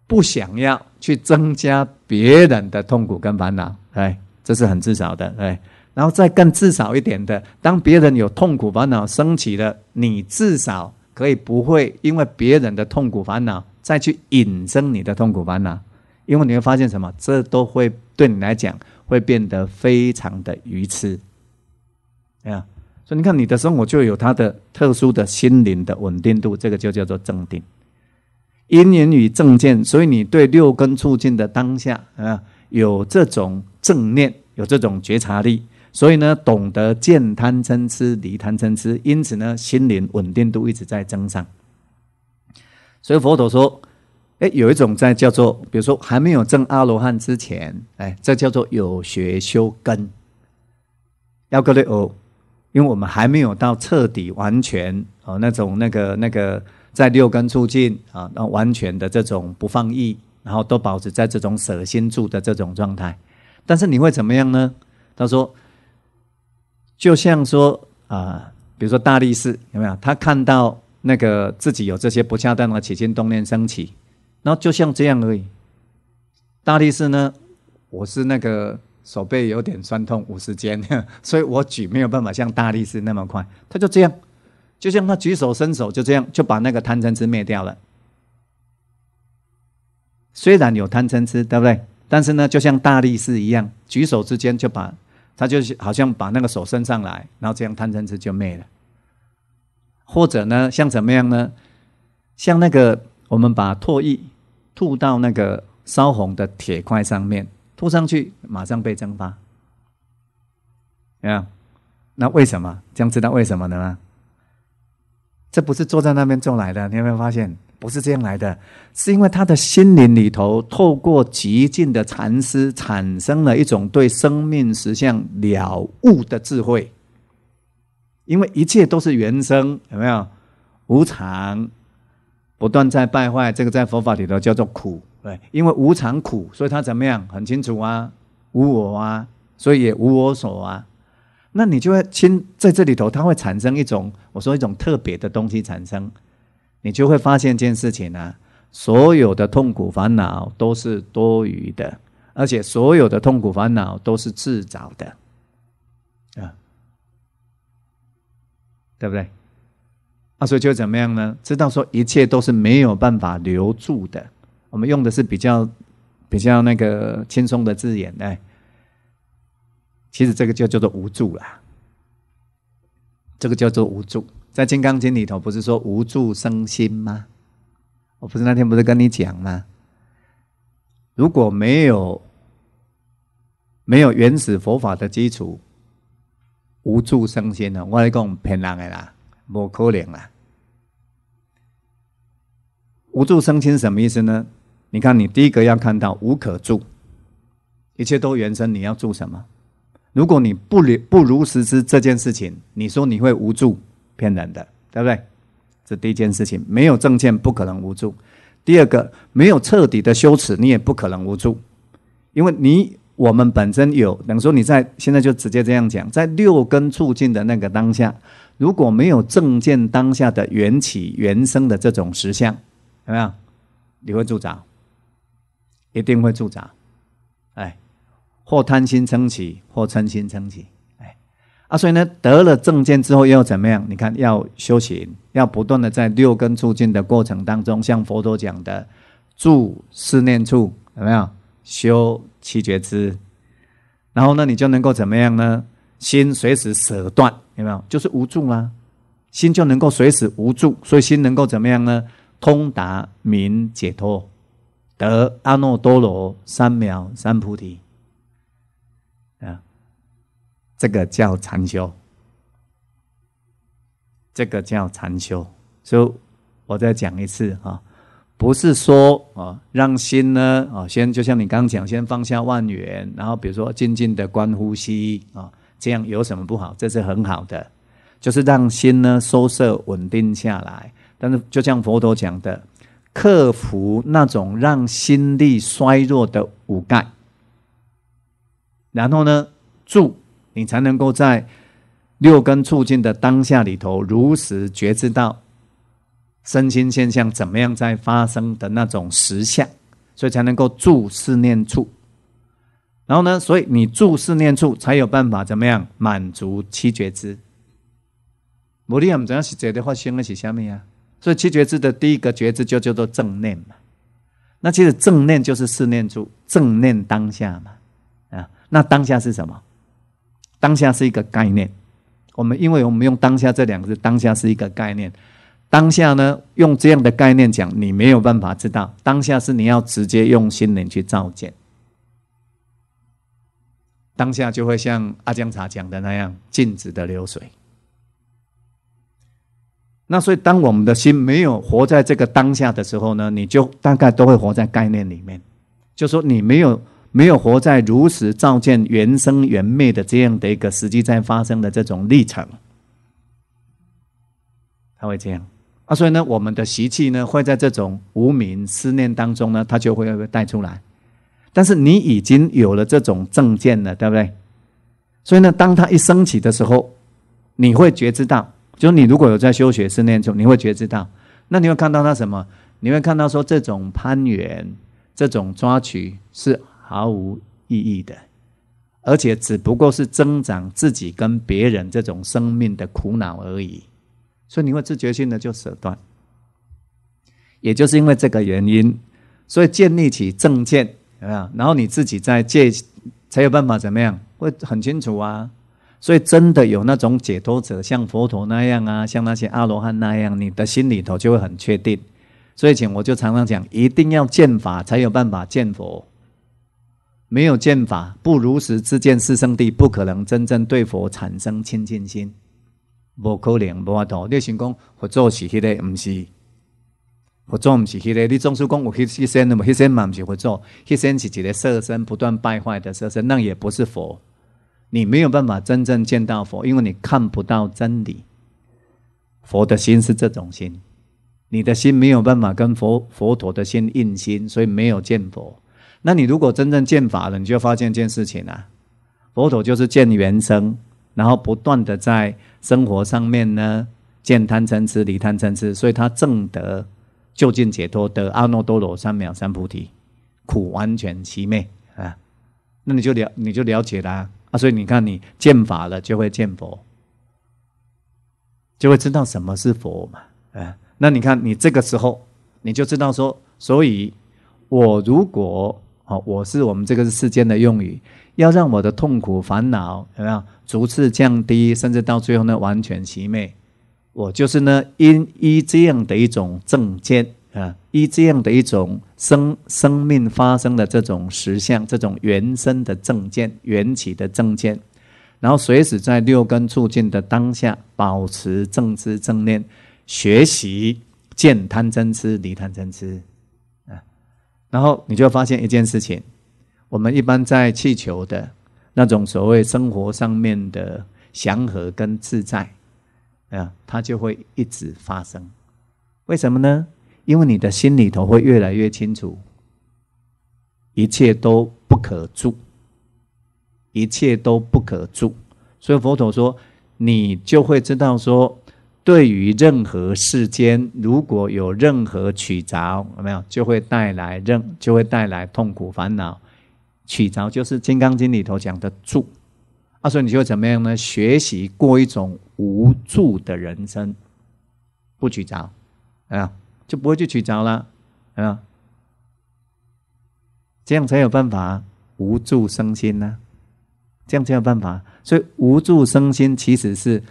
不想要去增加别人的痛苦跟烦恼，哎，这是很至少的，哎。然后再更至少一点的，当别人有痛苦烦恼升起了，你至少可以不会因为别人的痛苦烦恼再去引生你的痛苦烦恼，因为你会发现什么，这都会对你来讲会变得非常的愚痴，啊，所以你看你的生活就有它的特殊的心灵的稳定度，这个就叫做正定，因缘与正见，所以你对六根促进的当下啊，有这种正念，有这种觉察力。所以呢，懂得见贪嗔痴，离贪嗔痴，因此呢，心灵稳定度一直在增上。所以佛陀说，哎，有一种在叫做，比如说还没有证阿罗汉之前，哎，这叫做有学修根。要各位哦，因为我们还没有到彻底完全哦那种那个那个在六根处境啊，那完全的这种不放逸，然后都保持在这种舍心住的这种状态。但是你会怎么样呢？他说，就像说啊，比如说大力士有没有？他看到那个自己有这些不恰当的起心动念升起，然后就像这样而已。大力士呢，我是那个。手背有点酸痛，五十肩，[LAUGHS] 所以我举没有办法像大力士那么快。他就这样，就像他举手伸手，就这样就把那个贪嗔痴灭掉了。虽然有贪嗔痴，对不对？但是呢，就像大力士一样，举手之间就把他就是好像把那个手伸上来，然后这样贪嗔痴就灭了。或者呢，像怎么样呢？像那个我们把唾液吐到那个烧红的铁块上面。吐上去，马上被蒸发。啊，那为什么？这样知道为什么的吗？这不是坐在那边做来的，你有没有发现？不是这样来的，是因为他的心灵里头，透过极尽的禅思，产生了一种对生命实相了悟的智慧。因为一切都是原生，有没有？无常，不断在败坏，这个在佛法里头叫做苦。对，因为无常苦，所以他怎么样？很清楚啊，无我啊，所以也无我所啊。那你就会亲在这里头，它会产生一种，我说一种特别的东西产生，你就会发现一件事情啊，所有的痛苦烦恼都是多余的，而且所有的痛苦烦恼都是自找的，啊，对不对？啊，所以就怎么样呢？知道说一切都是没有办法留住的。我们用的是比较比较那个轻松的字眼，哎，其实这个就叫做无助了。这个叫做无助，在《金刚经》里头不是说无助生心吗？我不是那天不是跟你讲吗？如果没有没有原始佛法的基础，无助生心呢？我来讲骗人的啦，不可能啦。无助生心什么意思呢？你看，你第一个要看到无可住，一切都原生，你要住什么？如果你不如不如实知这件事情，你说你会无助，骗人的，对不对？这第一件事情，没有证件不可能无助。第二个，没有彻底的羞耻，你也不可能无助，因为你我们本身有，等于说你在现在就直接这样讲，在六根促进的那个当下，如果没有证件当下的缘起原生的这种实相，有没有？你会助长？一定会助长，哎，或贪心撑起，或嗔心撑起，啊，所以呢，得了正见之后要怎么样？你看，要修行，要不断的在六根促进的过程当中，像佛陀讲的，住四念处，有没有？修七觉支，然后呢，你就能够怎么样呢？心随时舍断，有没有？就是无助啦，心就能够随时无助，所以心能够怎么样呢？通达明解脱。得阿耨多罗三藐三菩提，这个叫禅修，这个叫禅修。所以，我再讲一次啊，不是说啊，让心呢啊，先就像你刚讲，先放下万缘，然后比如说静静的观呼吸啊，这样有什么不好？这是很好的，就是让心呢收摄稳定下来。但是，就像佛陀讲的。克服那种让心力衰弱的五盖，然后呢，住你才能够在六根促进的当下里头，如实觉知到身心现象怎么样在发生的那种实相，所以才能够住四念处。然后呢，所以你住四念处才有办法怎么样满足七觉知。无你也唔知是这的发生的是虾米啊？所以七觉知的第一个觉知就叫做正念嘛，那其实正念就是四念住，正念当下嘛，啊，那当下是什么？当下是一个概念。我们因为我们用当下这两个字，当下是一个概念。当下呢，用这样的概念讲，你没有办法知道当下是你要直接用心灵去照见。当下就会像阿姜茶讲的那样，静止的流水。那所以，当我们的心没有活在这个当下的时候呢，你就大概都会活在概念里面，就说你没有没有活在如实照见原生原灭的这样的一个实际在发生的这种历程，他会这样。啊，所以呢，我们的习气呢，会在这种无名思念当中呢，它就会带出来。但是你已经有了这种正见了，对不对？所以呢，当它一升起的时候，你会觉知到，就你如果有在修学思念中，你会觉知到，那你会看到它什么？你会看到说，这种攀援、这种抓取是毫无意义的，而且只不过是增长自己跟别人这种生命的苦恼而已。所以你会自觉性的就舍断，也就是因为这个原因，所以建立起正见，有没有？然后你自己在戒，才有办法怎么样？会很清楚啊。所以真的有那种解脱者，像佛陀那样啊，像那些阿罗汉那样，你的心里头就会很确定。所以，请我就常常讲，一定要见法，才有办法见佛。没有见法，不如实自见四圣地，不可能真正对佛产生亲近心。无可能，无法度。你想讲佛祖是迄个，毋是佛祖，毋是迄个。你总是讲有迄迄身，那么迄身嘛毋是佛祖，迄身是一个色身，不断败坏的色身，那也不是佛。你没有办法真正见到佛，因为你看不到真理。佛的心是这种心，你的心没有办法跟佛佛陀的心印心，所以没有见佛。那你如果真正见法了，你就发现一件事情啊，佛陀就是见原生。然后不断的在生活上面呢，见贪嗔痴，离贪嗔痴，所以他正得就近解脱，得阿耨多罗三藐三菩提，苦完全其灭啊！那你就了，你就了解啦啊！所以你看，你见法了，就会见佛，就会知道什么是佛嘛啊！那你看，你这个时候你就知道说，所以我如果哦，我是我们这个世间的用语。要让我的痛苦烦恼有没有逐次降低，甚至到最后呢完全熄灭？我就是呢因依这样的一种正见啊，依这样的一种生生命发生的这种实相，这种原生的正见、缘起的正见，然后随时在六根促进的当下，保持正知正念，学习见贪嗔痴离贪嗔痴，然后你就发现一件事情。我们一般在气球的那种所谓生活上面的祥和跟自在，啊，它就会一直发生。为什么呢？因为你的心里头会越来越清楚，一切都不可住，一切都不可住。所以佛陀说，你就会知道说，对于任何世间，如果有任何取着，有没有，就会带来任，就会带来痛苦烦恼。取着就是《金刚经》里头讲的住，啊，所以你就怎么样呢？学习过一种无助的人生，不取着，啊，就不会去取着了，啊，这样才有办法无助生心呢，这样才有办法。所以无助生心其实是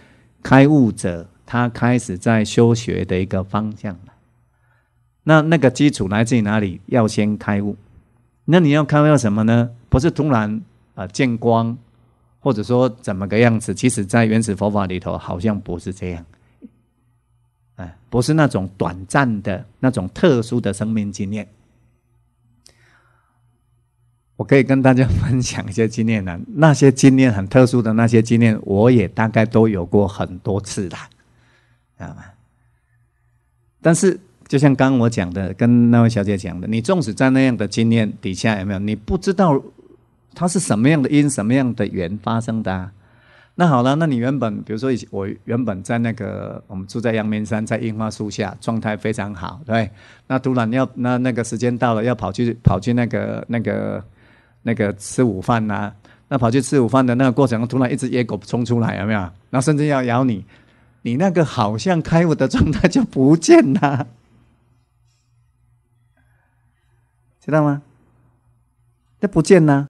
开悟者他开始在修学的一个方向那那个基础来自于哪里？要先开悟。那你要看到什么呢？不是突然啊见光，或者说怎么个样子？其实，在原始佛法里头，好像不是这样。哎，不是那种短暂的那种特殊的生命经验。我可以跟大家分享一些经验呢，那些经验很特殊的那些经验，我也大概都有过很多次了，知道吗？但是。就像刚刚我讲的，跟那位小姐讲的，你纵使在那样的经验底下，有没有？你不知道它是什么样的因、什么样的缘发生的。那好了，那你原本，比如说以，我原本在那个我们住在阳明山，在樱花树下，状态非常好，对。那突然要那那个时间到了，要跑去跑去那个那个那个吃午饭呐。那跑去吃午饭的那个过程，突然一只野狗冲出来，有没有？然后甚至要咬你，你那个好像开悟的状态就不见了。知道吗？这不见了。